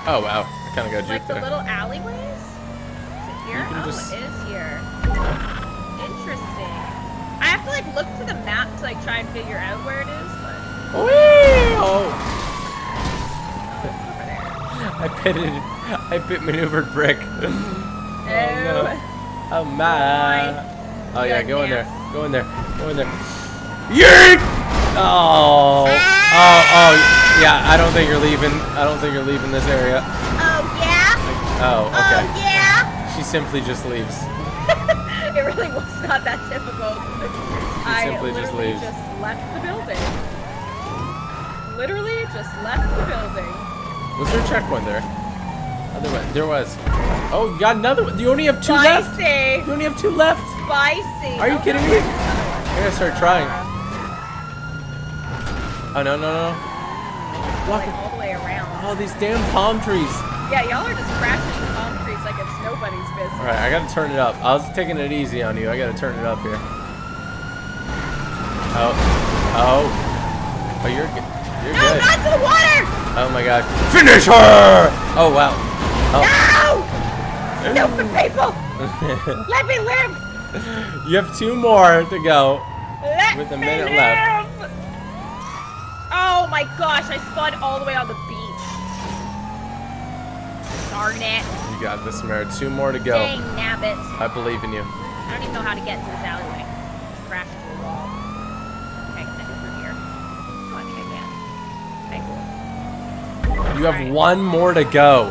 Oh wow, I kind of got Like juked the there. little alleyways? Is it here? Oh, just- it is here. Interesting. I have to like look to the map to like try and figure out where it is, but Whee! Oh, it's over there. I pitted, I pit maneuvered Brick. oh no. Oh my. Oh yeah, go in there. Go in there. Go in there. Yeet! Oh. Oh, oh, yeah. I don't think you're leaving. I don't think you're leaving this area. Oh yeah? Oh, okay. Oh yeah? She simply just leaves. it really was not that difficult. I simply just leaves. just left the building. Literally just left the building. Was there a checkpoint there? Oh, there. There was. Oh, you got another one. You only have two left. Spicy! You only have two left. Spicy! Are you Oh, kidding me? there's another one. I gotta start trying. Oh no no no! Going all the way around. Oh these damn palm trees! Yeah, y'all are just crashing the palm trees like it's nobody's business. All right, I gotta turn it up. I was taking it easy on you. I gotta turn it up here. Oh. Oh. Oh, you're. You're No, good. not to the water! Oh my god. Finish her! Oh wow. Oh. No! Stupid people! Let me live! You have two more to go. Let With a me minute live! left. Oh my gosh, I spun all the way on the beach. Darn it. You got this, Mara. Two more to go. Dang nabbit. I believe in you. I don't even know how to get into this alleyway. Just crash into the wall. Okay, can I go through here? Oh, I think I can. Okay, cool. You have one more to go.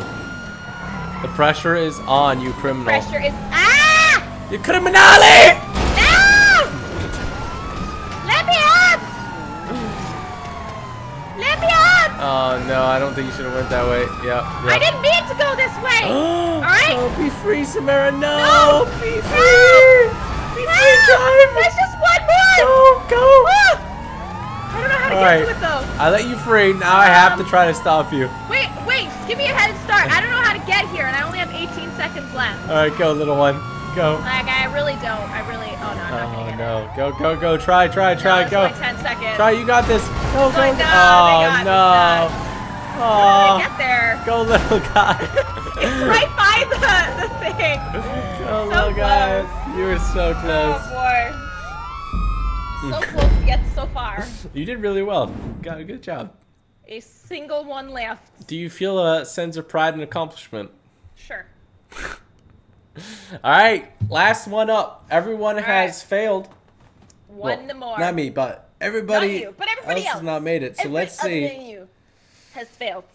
The pressure is on, you criminal. The pressure is. Ah! You criminale! No! Let me out! Let me out! Oh no, I don't think you should have went that way. Yep. I didn't mean to go this way! Alright? Oh, be free, Samara. No, No! be No! free. Be No! free, drive. There's just one more! Go, go. I don't know how to Alright. get to it though. I let you free. Now I have to try to stop you. Wait, wait, give me a head start. I don't know how to get here, and I only have 18 seconds left. All right, go, little one. Go. Like, I really don't. I really. Oh no, I'm not Oh get no. Go, go, go. Try, try, try. no, Go. only 10 seconds. Try. You got this. Go, oh, go. Oh, no, Oh no. How did I Oh. get there? Go, little guy. It's right by the, the thing. Go, So little guy. You were so oh, close. Oh boy. So close yet so far. You did really well. Got a good job. A single one left. Do you feel a sense of pride and accomplishment? Sure. All right, last one up. Everyone has right. failed. One Well, more. Not me, but everybody, you, but everybody else, else. has not made it. So Every let's other see. than you has failed.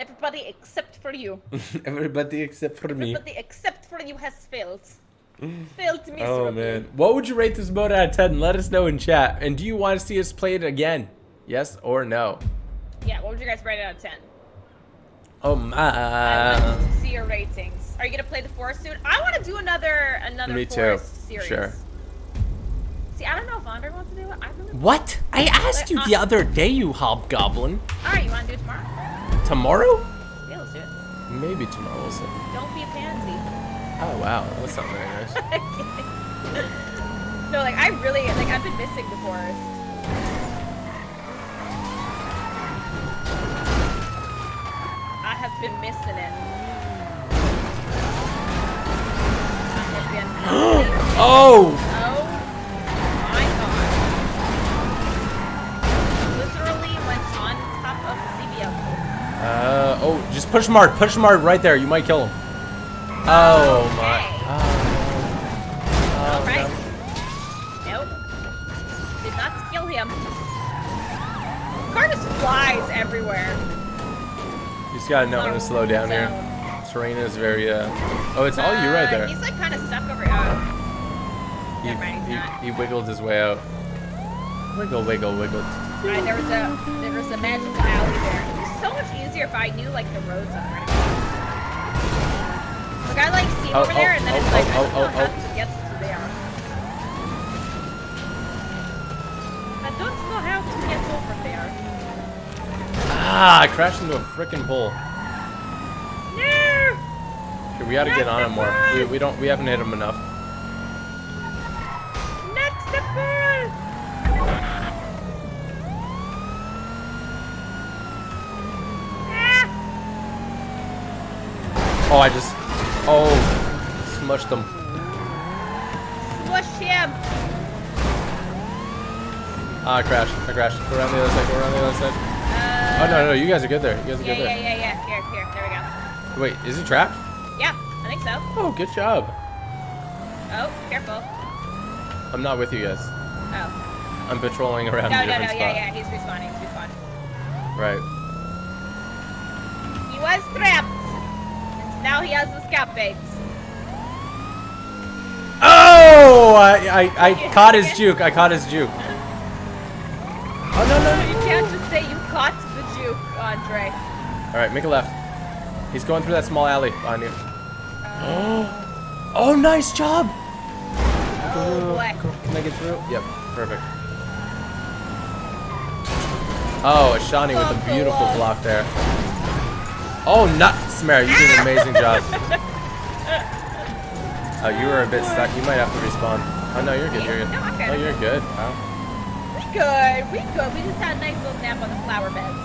Everybody except for you. everybody except for me. Everybody except for you has failed. failed miserably. Oh man, what would you rate this mode out of ten? Let us know in chat. And do you want to see us play it again? Yes or no? Yeah, what would you guys rate it out of 10? Oh I my. want to see your ratings. Are you gonna play the forest soon? I want to do another another Me too. series. Sure. See, I don't know if Andre wants to do it. I really. What? I asked you the other day, you hobgoblin. All right, you want to do it tomorrow? Tomorrow? Yeah, let's do it. Maybe tomorrow. We'll see. Don't be a pansy. Oh wow, that's not very nice. no, like I really like I've been missing the forest. I have been missing it. I have been. Oh! oh my god! Literally went on top of the vehicle. Uh, oh, just push hard. Push hard right there. You might kill him. Oh my. Okay. Oh, Oh, right. no. Nope. Did not kill him. Car just flies everywhere. You just gotta know when to slow down here. Terrain is very, uh... Oh, it's all you right Uh, there. He's like kind of stuck over. Oh, He, never he, he wiggled his way out. Wiggle, wiggle, wiggle. Alright, there was a there was a magical alley there. It was so much easier if I knew like the roads already. I like see Oh, over there, oh, and then oh, it's like oh, I don't oh, know how oh. to get to there. I don't know how to get over there. Ah, I crashed into a freaking pole. No! Okay, we gotta get on him more. We, we don't, we haven't hit him enough. Not the! Ah! Oh, I just, oh, smushed him. Smush him! Ah, I crashed. I crashed. Go around the other side. Go around the other side. Uh, Oh no, no, you guys are good there. You guys are Yeah, good yeah, there. yeah, yeah. yeah. Here, here. There we go. Wait, is he trapped? Yeah, I think so. Oh, good job. Oh, careful. I'm not with you guys. Oh. I'm patrolling around No, a no, no, different yeah, yeah, he's respawning, he's respawning. Right. He was trapped! Now he has escapates. Oh! I, I, I caught his juke. I caught his juke. Oh no, no. You can't just say you caught the juke, Andre. All right, make a left. He's going through that small alley behind you. Uh, Oh, nice job. oh boy. Can I get through? Yep, perfect. Oh, a Shawnee with a beautiful block there. Oh, nuts, Mary, you did an amazing job. Oh, you were a bit stuck. You might have to respawn. Oh no, you're good. You're good. No, I'm good. Oh, you're good. Wow. We good. We good. We just had a nice little nap on the flower beds.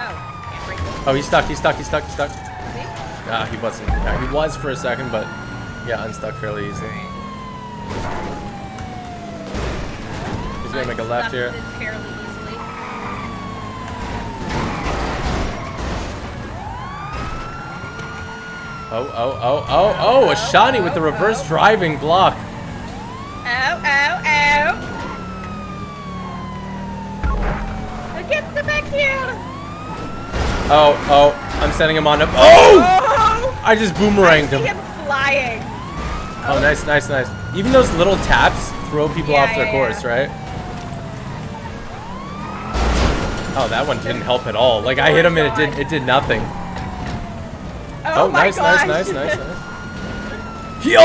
Oh, can't break this. Oh, he's stuck. He's stuck. He's stuck. He's stuck. Ah, he wasn't. Yeah, he was for a second, but yeah, unstuck fairly easy. He's gonna make a left here. Unstuck Fairly easily. Oh, oh, oh, oh, oh! A shiny with the reverse driving block. Oh, oh, oh. Ow, ow, ow. Now Get the back here. Oh, oh! I'm sending him on up. Oh! Oh! I just boomeranged him. him flying. Oh, nice, nice, nice. Even those little taps throw people Yeah, off their yeah, course, right? Oh, that one didn't help at all. Like I hit him and it did it did nothing. Oh, Oh, my nice, gosh. nice, nice, nice, nice. Yo!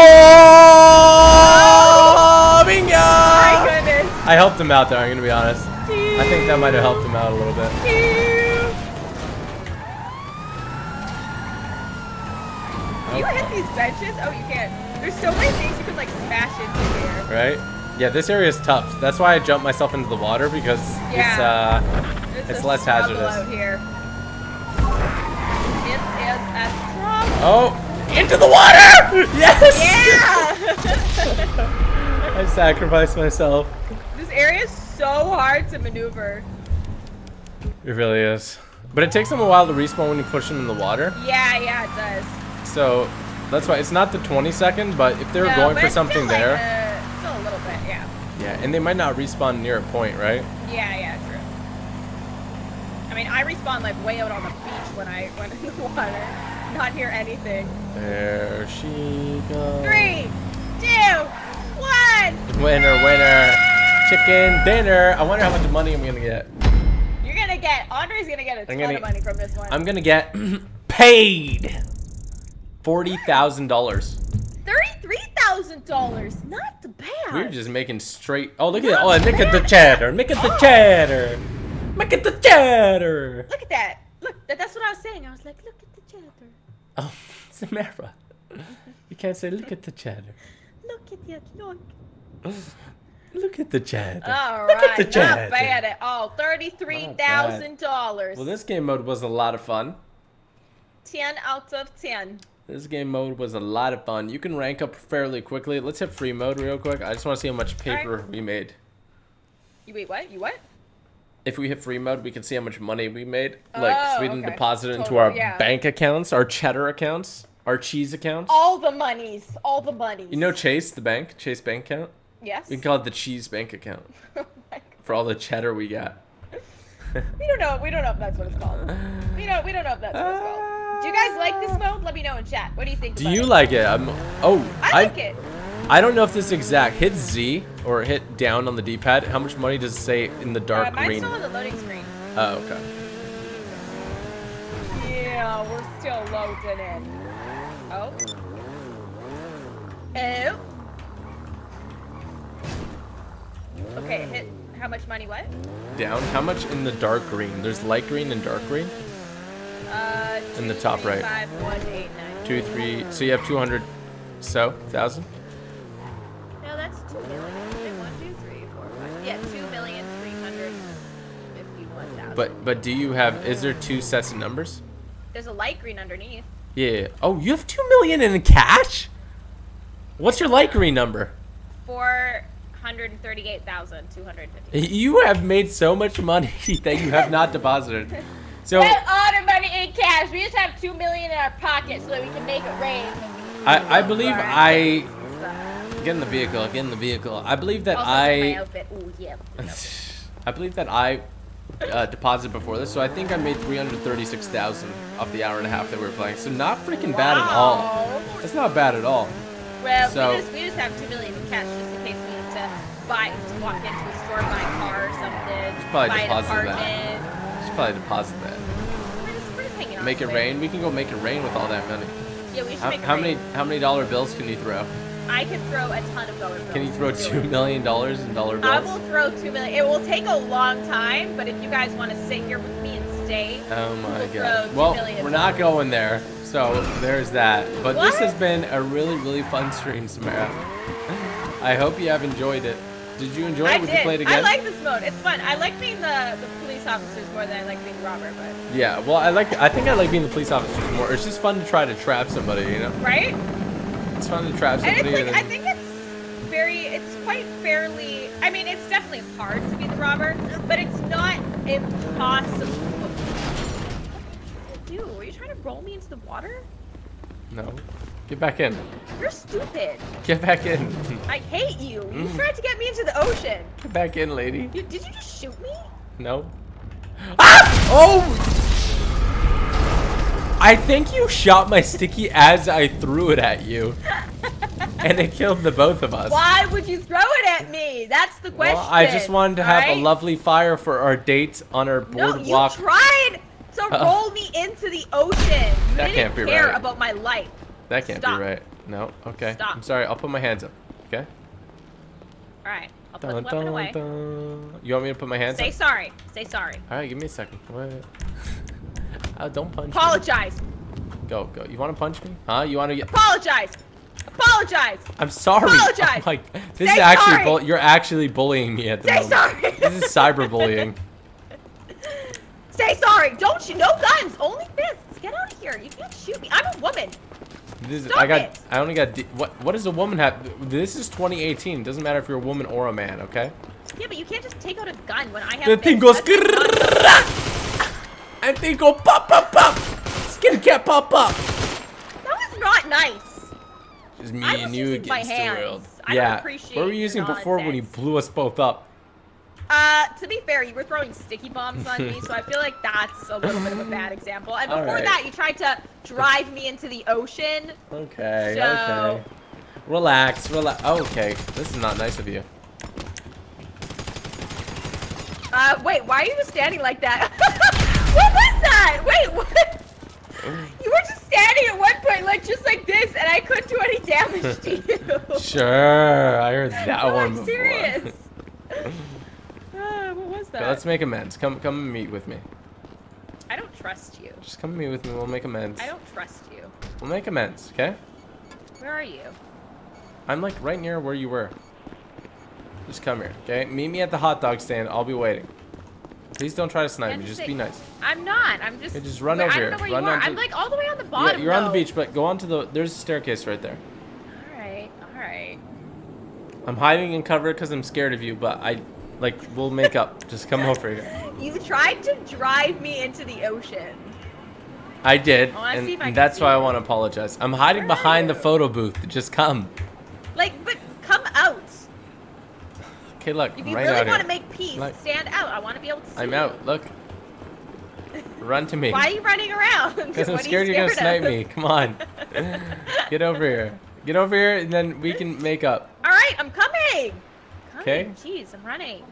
Bingo! My goodness. I helped him out there. I'm gonna be honest. I think that might have helped him out a little bit. Can you hit these benches? Oh, you can't. There's so many things you could like smash into here. Right? Yeah, this area is tough. That's why I jumped myself into the water because it's uh It's, It's less hazardous. out here. It is a. oh into the water! Yes! Yeah! I sacrificed myself. this area is so hard to maneuver. It really is. But it takes them a while to respawn when you push them in the water. Yeah, yeah, it does. So that's why it's not the 20 second, but if they were No, going for something still like there, a- still a little bit, yeah. yeah, and they might not respawn near a point, right? Yeah, yeah, true. I mean, I respawn like way out on the beach when I went in the water. Not near anything. There she goes. Three, two, one. Winner, winner. Chicken dinner. I wonder how much money I'm gonna get. You're gonna get Andre's gonna get a ton gonna- of money from this one. I'm gonna get paid forty thousand dollars. Thirty-three thousand dollars. Not the bad. We're just making straight. Oh, look at that! Oh, look at the cheddar! Look at the oh! cheddar! Look at the cheddar! Look at that. Look, that, that's what I was saying. I was like, look at the cheddar. Oh, Samara. You can't say look at the cheddar. Look at it. Look. Look at the cheddar. All look right. at the cheddar. Not bad at all. Thirty-three thousand dollars. Well, this game mode was a lot of fun. Ten out of ten. This game mode was a lot of fun. You can rank up fairly quickly. Let's hit free mode real quick. I just want to see how much paper Alright. we made. You wait. What? You what? If we hit free mode, we can see how much money we made. Like, we Oh, didn't okay. deposit it into our yeah. bank accounts, our cheddar accounts, our cheese accounts. All the monies. All the monies. You know Chase, the bank? Chase bank account? Yes. We can call it the cheese bank account Oh for all the cheddar we got. we don't know. We don't know if that's what it's called. We don't. We don't know if that's what it's called. Do you guys like this mode? Let me know in chat. What do you think? Do you it? like it? I'm, oh, I like it. I don't know if this is exact. Hit Z or hit down on the D-pad. How much money does it say in the dark uh, green? Still the loading screen. Oh, okay. Yeah, we're still loading in. Oh. Oh. Okay, hit how much money what? Down. How much in the dark green? There's light green and dark green. Uh, two, in the top three, right. Five, one, eight, nine. Two, three. So you have 200. So, 1,000? Yeah, two million three hundred fifty-one thousand. But but do you have? Is there two sets of numbers? there's a light green underneath. Yeah. Oh, you have two million in cash. What's your light green number? Four hundred and thirty-eight thousand two hundred fifty. You have made so much money that you have not deposited. So We have all the money in cash. We just have two million in our pocket so that we can make it rain. I I believe I Stuff. Get in the vehicle. Get in the vehicle. I believe that Also, I. Ooh, yeah. I believe that I uh, deposited before this, so I think I made 336,000 off the hour and a half that we were playing. So not freaking bad at all. That's not bad at all. Well, So- we just we just have two million in cash just in case we need to buy, to walk into a store, buy a car or something, probably buy an deposit that. Just probably deposit that. We're just, we're just. Make it rain. We can go make it rain with all that money. Yeah, we should How, make it how rain. many how many dollar bills can you throw? I can throw a ton of dollar bills. Can you throw two million dollars in dollar bills? I will throw two million. It will take a long time, but if you guys want to sit here with me and stay, Oh my We'll throw god. two Well, million we're not going there. So there's that. But this has been a really really fun stream, Samara. I hope you have enjoyed it. Did you enjoy it? I Would did. you play it I like this mode. It's fun. I like being the, the police officers more than I like being robber, but Yeah, well, I like. I think I like being the police officers more. It's just fun to try to trap somebody, you know. right? It's fun to trap And somebody. it's like and I think it's very it's quite fairly I mean it's definitely hard to be the robber, but it's not impossible. Dude, are you trying to roll me into the water? no. Get back in. You're stupid. Get back in. I hate you. You Mm. tried to get me into the ocean. Get back in, lady. You, did you just shoot me? No. Ah! Oh! I think you shot my sticky as I threw it at you. and it killed the both of us. Why would you throw it at me? That's the question. Well, I just wanted to have a lovely fire for our date on our boardwalk. No, you tried to Uh. roll me into the ocean. You That didn't can't be care right. about my life. that can't Stop. be right. No, okay. Stop. I'm sorry. I'll put my hands up. Okay. All right, I'll put Dun, the weapon dun, away. dun. You want me to put my hands Say up? Say sorry. Say sorry. All right, give me a second. What? Oh, don't punch me. Apologize. Go, go. You want to punch me? Huh? You want to get? Apologize. Apologize. I'm sorry. Apologize. Oh my- this Say is actually sorry. you're actually bullying me at the Say moment. sorry. This is cyberbullying. Say sorry. Don't you? No guns. Only fists. Get out of here. You can't shoot me. I'm a woman. This is, Stop I got. it. I only got. What? What does a woman have? This is 2018. Doesn't matter if you're a woman or a man. Okay. Yeah, but you can't just take out a gun when I have. The thing goes. That's not- And they go pop, pop, pop. Skin cat pop, pop. That was not nice. Just me and you using against the world. I don't yeah. appreciate what were you using before when you blew us both up? Uh, to be fair, you were throwing sticky bombs on me, so I feel like that's a little bit of a bad example. And before right. that, you tried to drive me into the ocean. Okay. So- Okay. Relax. Relax. Oh, okay. This is not nice of you. Uh, wait, why are you just standing like that? what was that? Wait, what? You were just standing at one point, like just like this, and I couldn't do any damage to you. Sure. I heard that no, one I'm before. serious. Uh, what was that? Okay, let's make amends. Come, come meet with me. I don't trust you. Just come meet with me. We'll make amends. I don't trust you. We'll make amends. Okay. Where are you? I'm like right near where you were. Just come here. Okay. Meet me at the hot dog stand. I'll be waiting. Please don't try to snipe me. Just be nice. I'm not. I'm just. Okay, just run Wait, over here. don't know where Run you I'm like all the way on the bottom. Yeah, you're on the beach, but go on to the. There's a staircase right there. All right. All right. I'm hiding in cover because I'm scared of you, but I, like, we'll make up. Just come over here. You tried to drive me into the ocean. I did, I and I that's why I want to apologize. I'm hiding Where behind the photo booth. Just come. Like, but come out. Okay, look, If you right really want to make peace, Like- stand out. I want to be able to see. I'm you. out. Look. Run to me. Why are you running around? Because I'm What you scared you're gonna snipe me. Come on. Get over here. Get over here, and then we can make up. All right, I'm coming. Coming. 'Kay. Jeez, I'm running.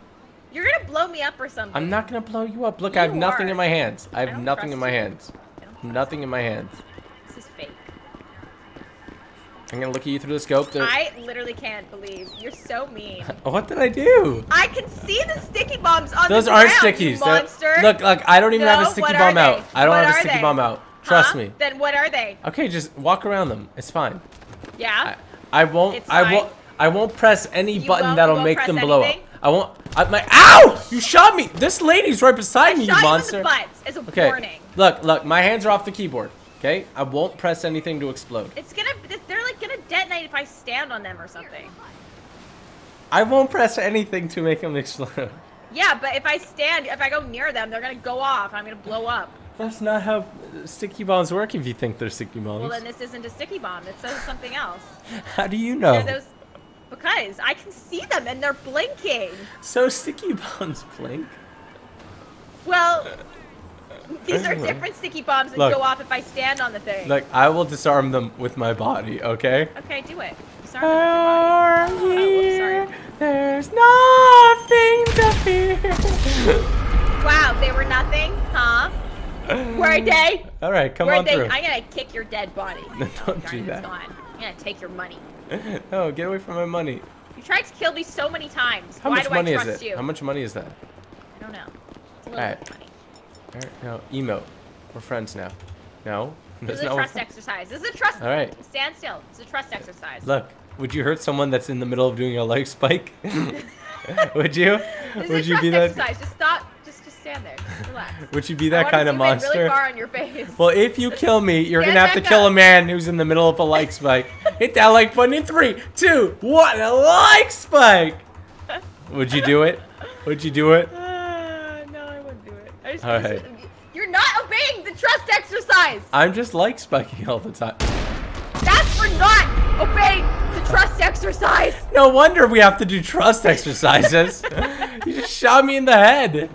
You're gonna blow me up or something. I'm not gonna blow you up. Look, I have You nothing are. in my hands. I I have don't nothing in my you. hands. I Nothing in my hands. This is fake. I'm gonna look at you through the scope. I literally can't believe you're so mean. What did I do? I can see the sticky bombs on Those the aren't ground, stickies. You They're- monster. Look, look, I don't even have a sticky bomb are out. I don't What have a sticky they? bomb out. Trust Huh? me. Then what are they? Okay, just walk around them. It's fine. Yeah. I, I won't. It's I fine. won't. I won't press any You button that'll make them blow anything? up. I won't. I, my. Ow! You shot me. This lady's right beside I me, you you monster. in the butt as a okay. warning. Look, look. My hands are off the keyboard. Okay. I won't press anything to explode. It's gonna. They're like gonna detonate if I stand on them or something. I won't press anything to make them explode. Yeah, but if I stand, if I go near them, they're gonna go off. I'm gonna blow up. That's not how sticky bombs work. If you think they're sticky bombs, Well, then this isn't a sticky bomb. It's uh, something else. how do you know? Those because I can see them and they're blinking. So sticky bombs blink. Well, these are different sticky bombs that Look. go off if I stand on the thing. Like I will disarm them with my body. Okay. Okay, do it. Sorry. about Are Oh, whoops, sorry. here, There's nothing to fear. Wow, they were nothing, huh? Were they? All right, come Were on they? through. I'm gonna kick your dead body. No, don't do that. Gone. I'm gonna take your money. no, get away from my money. You tried to kill me so many times. How Why much do money I is it? you? How much money is that? I don't know. It's a little Alright. bit of money. All right, now emote. We're friends now. No, This is a trust exercise. This is a trust. All right. Stand still. It's a trust exercise. Look, Would you hurt someone that's in the middle of doing a leg spike? Would you? This Would is you be trust that? exercise. Just stop. Just just stand there. Just relax. Would you be that kind of monster? Really far on your face. Well, if you kill me, you're Stand gonna have to back kill a man who's in the middle of a like spike. Hit that like button in three, two, one. A like spike. Would you do it? Would you do it? Just, just- You're not obeying the trust exercise. I'm just like spiking all the time. That's for not obeying the trust exercise. No wonder we have to do trust exercises. you just shot me in the head.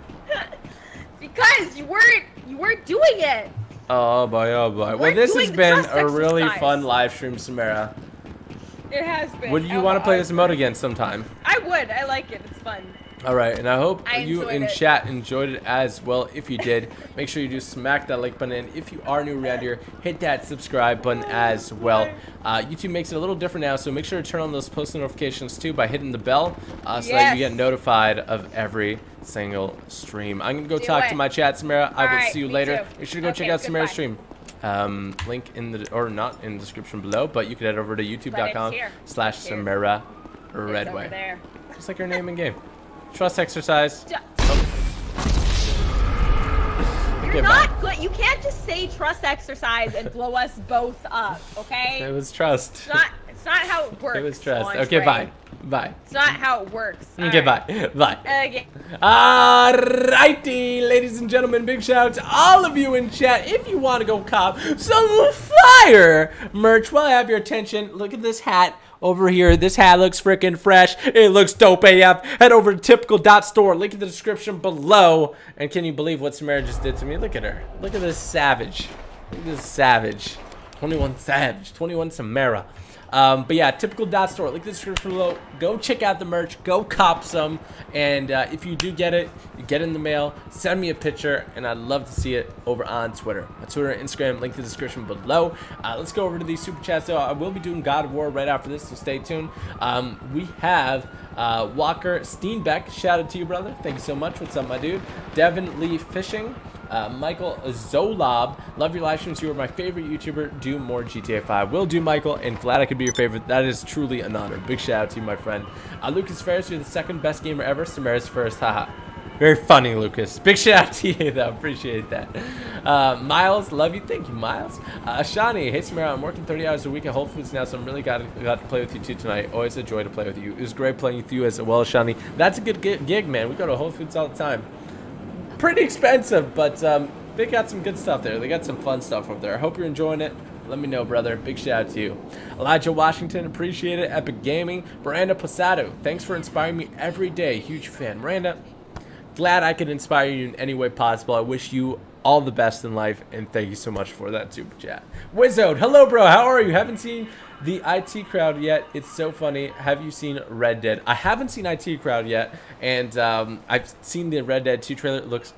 Because you weren't you weren't doing it. Oh boy, oh boy. Well, this has been a really fun live stream, Samara. It has been. Would you want to play this mode again sometime? I would. I like it. It's fun. All right, and I hope I you in it. chat enjoyed it as well. If you did, make sure you do smack that like button. And if you are new around here, hit that subscribe button as well. Uh, YouTube makes it a little different now, so make sure to turn on those post notifications too by hitting the bell uh, so that you get notified of every single stream. I'm gonna go Do talk it. to my chat, Samara. I will right, see you later. too. Make sure to go check out Samara's stream. Um, link in the or not in the description below, but you can head over to youtube.com slash. Samara Redway. Just like your name in game. Trust exercise. Okay, You're not good. You can't just say trust exercise and blow us both up, okay? It was trust. It's not. It's not how it works. It was trust. Okay, bye. Bye. It's not how it works. Okay, Alright. bye. Bye. Okay. Alrighty, ladies and gentlemen, big shout out to all of you in chat. If you want to go cop some fire merch, while I have your attention, look at this hat over here. This hat looks freaking fresh. It looks dope AF. Head over to typical dot store. Link in the description below. And can you believe what Samara just did to me? Look at her. Look at this savage. Look at this savage. 21 Savage. 21 Samara. Um, but yeah, typical dot store. Link in the description below. Go check out the merch. Go cop some. And uh, if you do get it, you get it in the mail. Send me a picture, and I'd love to see it over on Twitter. My Twitter and Instagram, link in the description below. Uh, let's go over to these super chats. So I will be doing God of War right after this, so stay tuned. Um, we have uh, Walker Steenbeck. Shout out to you, brother. Thank you so much. What's up, my dude? Devin Lee Fishing. Uh, Michael Zolob, love your live streams. You are my favorite YouTuber. Do more GTA 5. Will do, Michael, and glad I could be your favorite. That is truly an honor. Big shout out to you, my friend. Uh, Lucas Ferris, you're the second best gamer ever. Samara's first. Haha. Very funny, Lucas. Big shout out to you, though. Appreciate that. Uh, Miles, love you. Thank you, Miles. Uh, Ashani, hey, Samara, I'm working 30 hours a week at Whole Foods now, so I'm really to, got to play with you too tonight. Always a joy to play with you. It was great playing with you as well, Ashani. That's a good gig, man. We go to Whole Foods all the time pretty expensive, but um, they got some good stuff there. They got some fun stuff up there. I hope you're enjoying it. Let me know, brother. Big shout out to you. Elijah Washington, appreciate it. Epic Gaming. Miranda Posado, thanks for inspiring me every day. Huge fan. Miranda, glad I could inspire you in any way possible. I wish you all the best in life, and thank you so much for that super chat. Wizode, hello, bro. How are you? Haven't seen the IT crowd yet. It's so funny. Have you seen Red Dead? I haven't seen IT crowd yet, and um, I've seen the Red Dead 2 trailer. It looks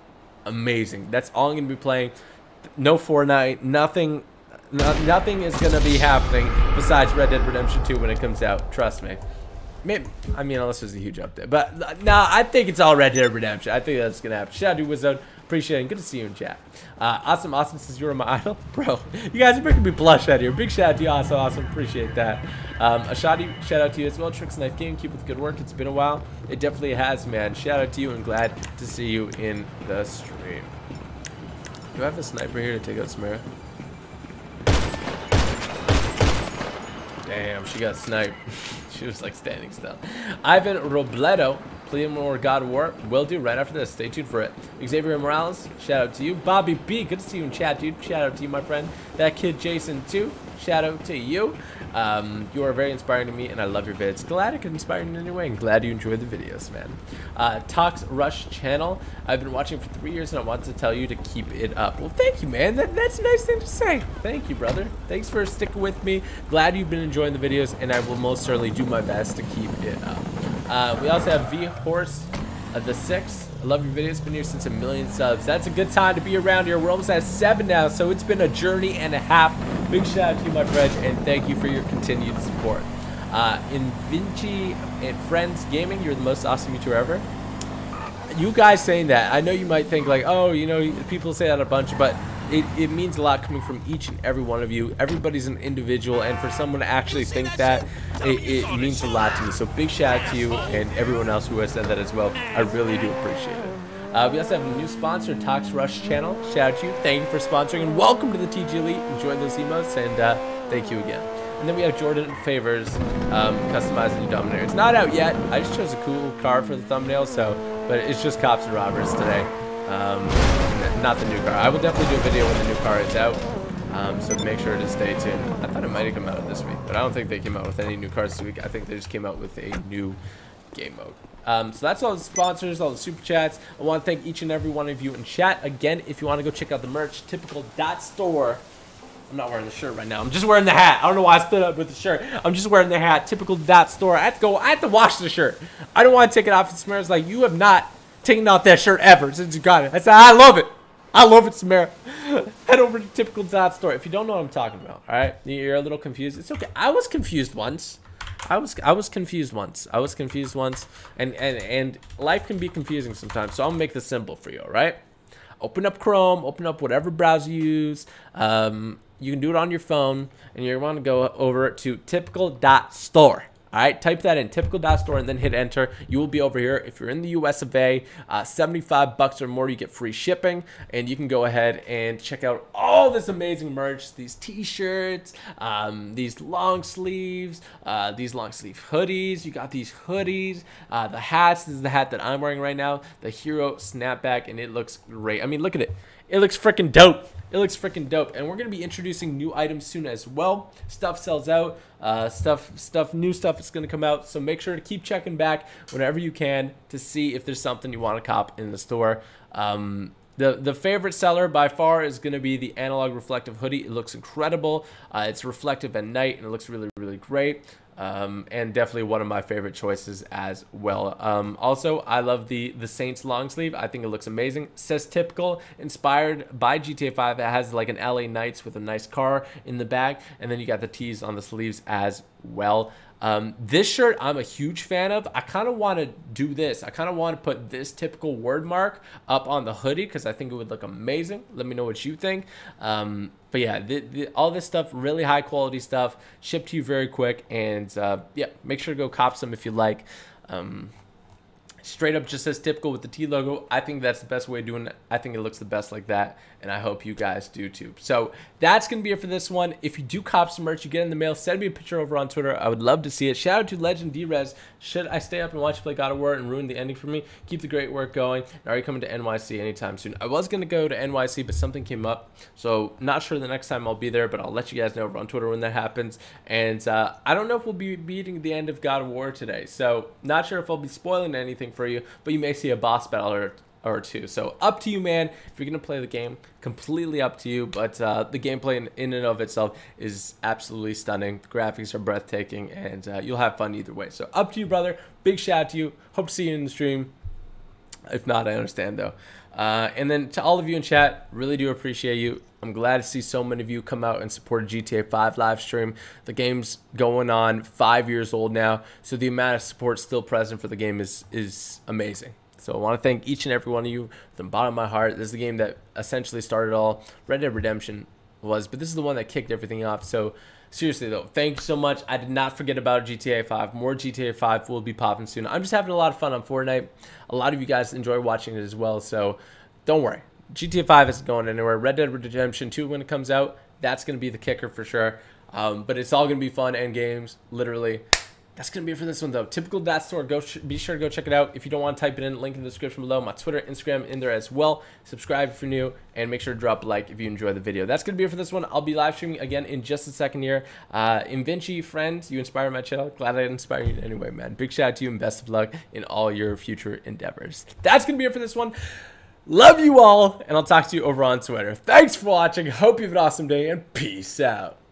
amazing. That's all I'm gonna be playing. No Fortnite. Nothing. No, nothing is gonna be happening besides Red Dead Redemption 2 when it comes out. Trust me. Maybe, I mean, unless there's a huge update. But uh, no, I think it's all Red Dead Redemption. I think that's gonna happen. To Wizard. Appreciate it. Good to see you in chat. Uh, awesome, awesome says you were my idol, bro. You guys are making me blush out here. Big shout out to you, awesome, awesome. Appreciate that. Um, Ashadi, shout out to you as well. Tricks Knife Game, keep the good work. It's been a while. It definitely has, man. Shout out to you and glad to see you in the stream. Do I have a sniper here to take out Samara? Damn, she got sniped. she was like standing still. Ivan Robledo, playing more God War. Will do right after this. Stay tuned for it. Xavier Morales, shout out to you. Bobby B, good to see you in chat, dude. Shout out to you, my friend. That kid Jason too. Shout out to you. Um, you are very inspiring to me, and I love your vids. Glad I could inspire you in any way, and glad you enjoy the videos, man. Uh, Talks Rush channel. I've been watching for three years, and I want to tell you to keep it up. Well, thank you, man. That, that's a nice thing to say. Thank you, brother. Thanks for sticking with me. Glad you've been enjoying the videos, and I will most certainly do my best to keep it up. Uh, we also have V Horse, uh, the six. I love your videos. Been here since a million subs. That's a good time to be around here. We're almost at seven now, so it's been a journey and a half. Big shout out to you, my friend, and thank you for your continued support. Uh, in Vinci and Friends Gaming, you're the most awesome YouTuber ever. You guys saying that, I know you might think like, oh, you know, people say that a bunch, but it, it means a lot coming from each and every one of you. Everybody's an individual, and for someone to actually think that, it, it means a lot to me. So big shout out to you and everyone else who has said that as well. I really do appreciate it. Uh, we also have a new sponsor, Tox Rush channel. Shout out to you. Thank you for sponsoring, and welcome to the TG Elite. Enjoy those emotes, and uh, thank you again. And then we have Jordan Favors um, customizing your Dominator. It's not out yet. I just chose a cool car for the thumbnail, so but it's just cops and robbers today. Um, not the new car. I will definitely do a video when the new car is out. Um, so make sure to stay tuned. I thought it might have come out this week, but I don't think they came out with any new cars this week. I think they just came out with a new game mode. Um, so that's all the sponsors, all the super chats. I want to thank each and every one of you in chat. Again, if you want to go check out the merch, typical dot store I'm not wearing the shirt right now. I'm just wearing the hat. I don't know why I stood up with the shirt. I'm just wearing the hat. Typical dot store. I have to go. I have to wash the shirt. I don't want to take it off. It smells like you have not taken off that shirt ever since you got it. I said I love it. I love it, Samara. Head over to typical dot store. If you don't know what I'm talking about, all right, you're a little confused. It's okay. I was confused once. I was I was confused once. I was confused once, and and and life can be confusing sometimes. So I'll make this simple for you. All right. Open up Chrome. Open up whatever browser you use. Um, you can do it on your phone, and you want to go over to typical.store. All right, type that in typical.store and then hit enter. You will be over here. If you're in the US of A, uh, 75 bucks or more, you get free shipping. And you can go ahead and check out all this amazing merch these t shirts, um, these long sleeves, uh, these long sleeve hoodies. You got these hoodies, uh, the hats. This is the hat that I'm wearing right now, the Hero Snapback, and it looks great. I mean, look at it. It looks freaking dope. It looks freaking dope. And we're going to be introducing new items soon as well. Stuff sells out. Uh, stuff, stuff, new stuff is going to come out. So make sure to keep checking back whenever you can to see if there's something you want to cop in the store. Um, the, the favorite seller by far is going to be the analog reflective hoodie. It looks incredible. Uh, it's reflective at night and it looks really, really great. Um, and definitely one of my favorite choices as well. Um, also, I love the the Saints long sleeve. I think it looks amazing. says typical, inspired by GTA 5. It has like an LA nights with a nice car in the back, and then you got the T's on the sleeves as well. Um, this shirt I'm a huge fan of. I kind of want to do this. I kind of want to put this typical word mark up on the hoodie because I think it would look amazing. Let me know what you think. Um, but yeah, the, the, all this stuff, really high quality stuff, shipped to you very quick. And uh, yeah, make sure to go cop some if you like. Um, straight up just says typical with the T logo. I think that's the best way of doing it. I think it looks the best like that, and I hope you guys do too. So that's going to be it for this one. If you do cop some merch, you get in the mail, send me a picture over on Twitter. I would love to see it. Shout out to Legend Drez. Should I stay up and watch you play God of War and ruin the ending for me? Keep the great work going. Are you coming to NYC anytime soon? I was going to go to NYC, but something came up. So not sure the next time I'll be there, but I'll let you guys know over on Twitter when that happens. And uh, I don't know if we'll be beating the end of God of War today. So not sure if I'll be spoiling anything for you, but you may see a boss battle or, or two. So up to you, man. If you're going to play the game, completely up to you. But uh, the gameplay in, in, and of itself is absolutely stunning. The graphics are breathtaking, and uh, you'll have fun either way. So up to you, brother. Big shout out to you. Hope to see you in the stream. If not, I understand though. Uh, and then to all of you in chat, really do appreciate you. I'm glad to see so many of you come out and support GTA 5 live stream. The game's going on five years old now, so the amount of support still present for the game is is amazing. So I want to thank each and every one of you from the bottom of my heart. This is the game that essentially started all. Red Dead Redemption was, but this is the one that kicked everything off. So seriously though, thank you so much. I did not forget about GTA 5. More GTA 5 will be popping soon. I'm just having a lot of fun on Fortnite. A lot of you guys enjoy watching it as well, so don't worry. GTA 5 isn't going anywhere. Red Dead Redemption 2 when it comes out, that's going to be the kicker for sure. Um, but it's all going to be fun and games, literally that's going to be it for this one, though. Typical Dot Store. Go be sure to go check it out. If you don't want to type it in, link in the description below. My Twitter, Instagram in there as well. Subscribe if you're new, and make sure to drop a like if you enjoy the video. That's going to be it for this one. I'll be live streaming again in just a second here. Uh, Invinci, friend, you inspire my channel. Glad I inspired you anyway, man. Big shout out to you, and best of luck in all your future endeavors. That's going to be it for this one. Love you all, and I'll talk to you over on Twitter. Thanks for watching. Hope you have an awesome day, and peace out.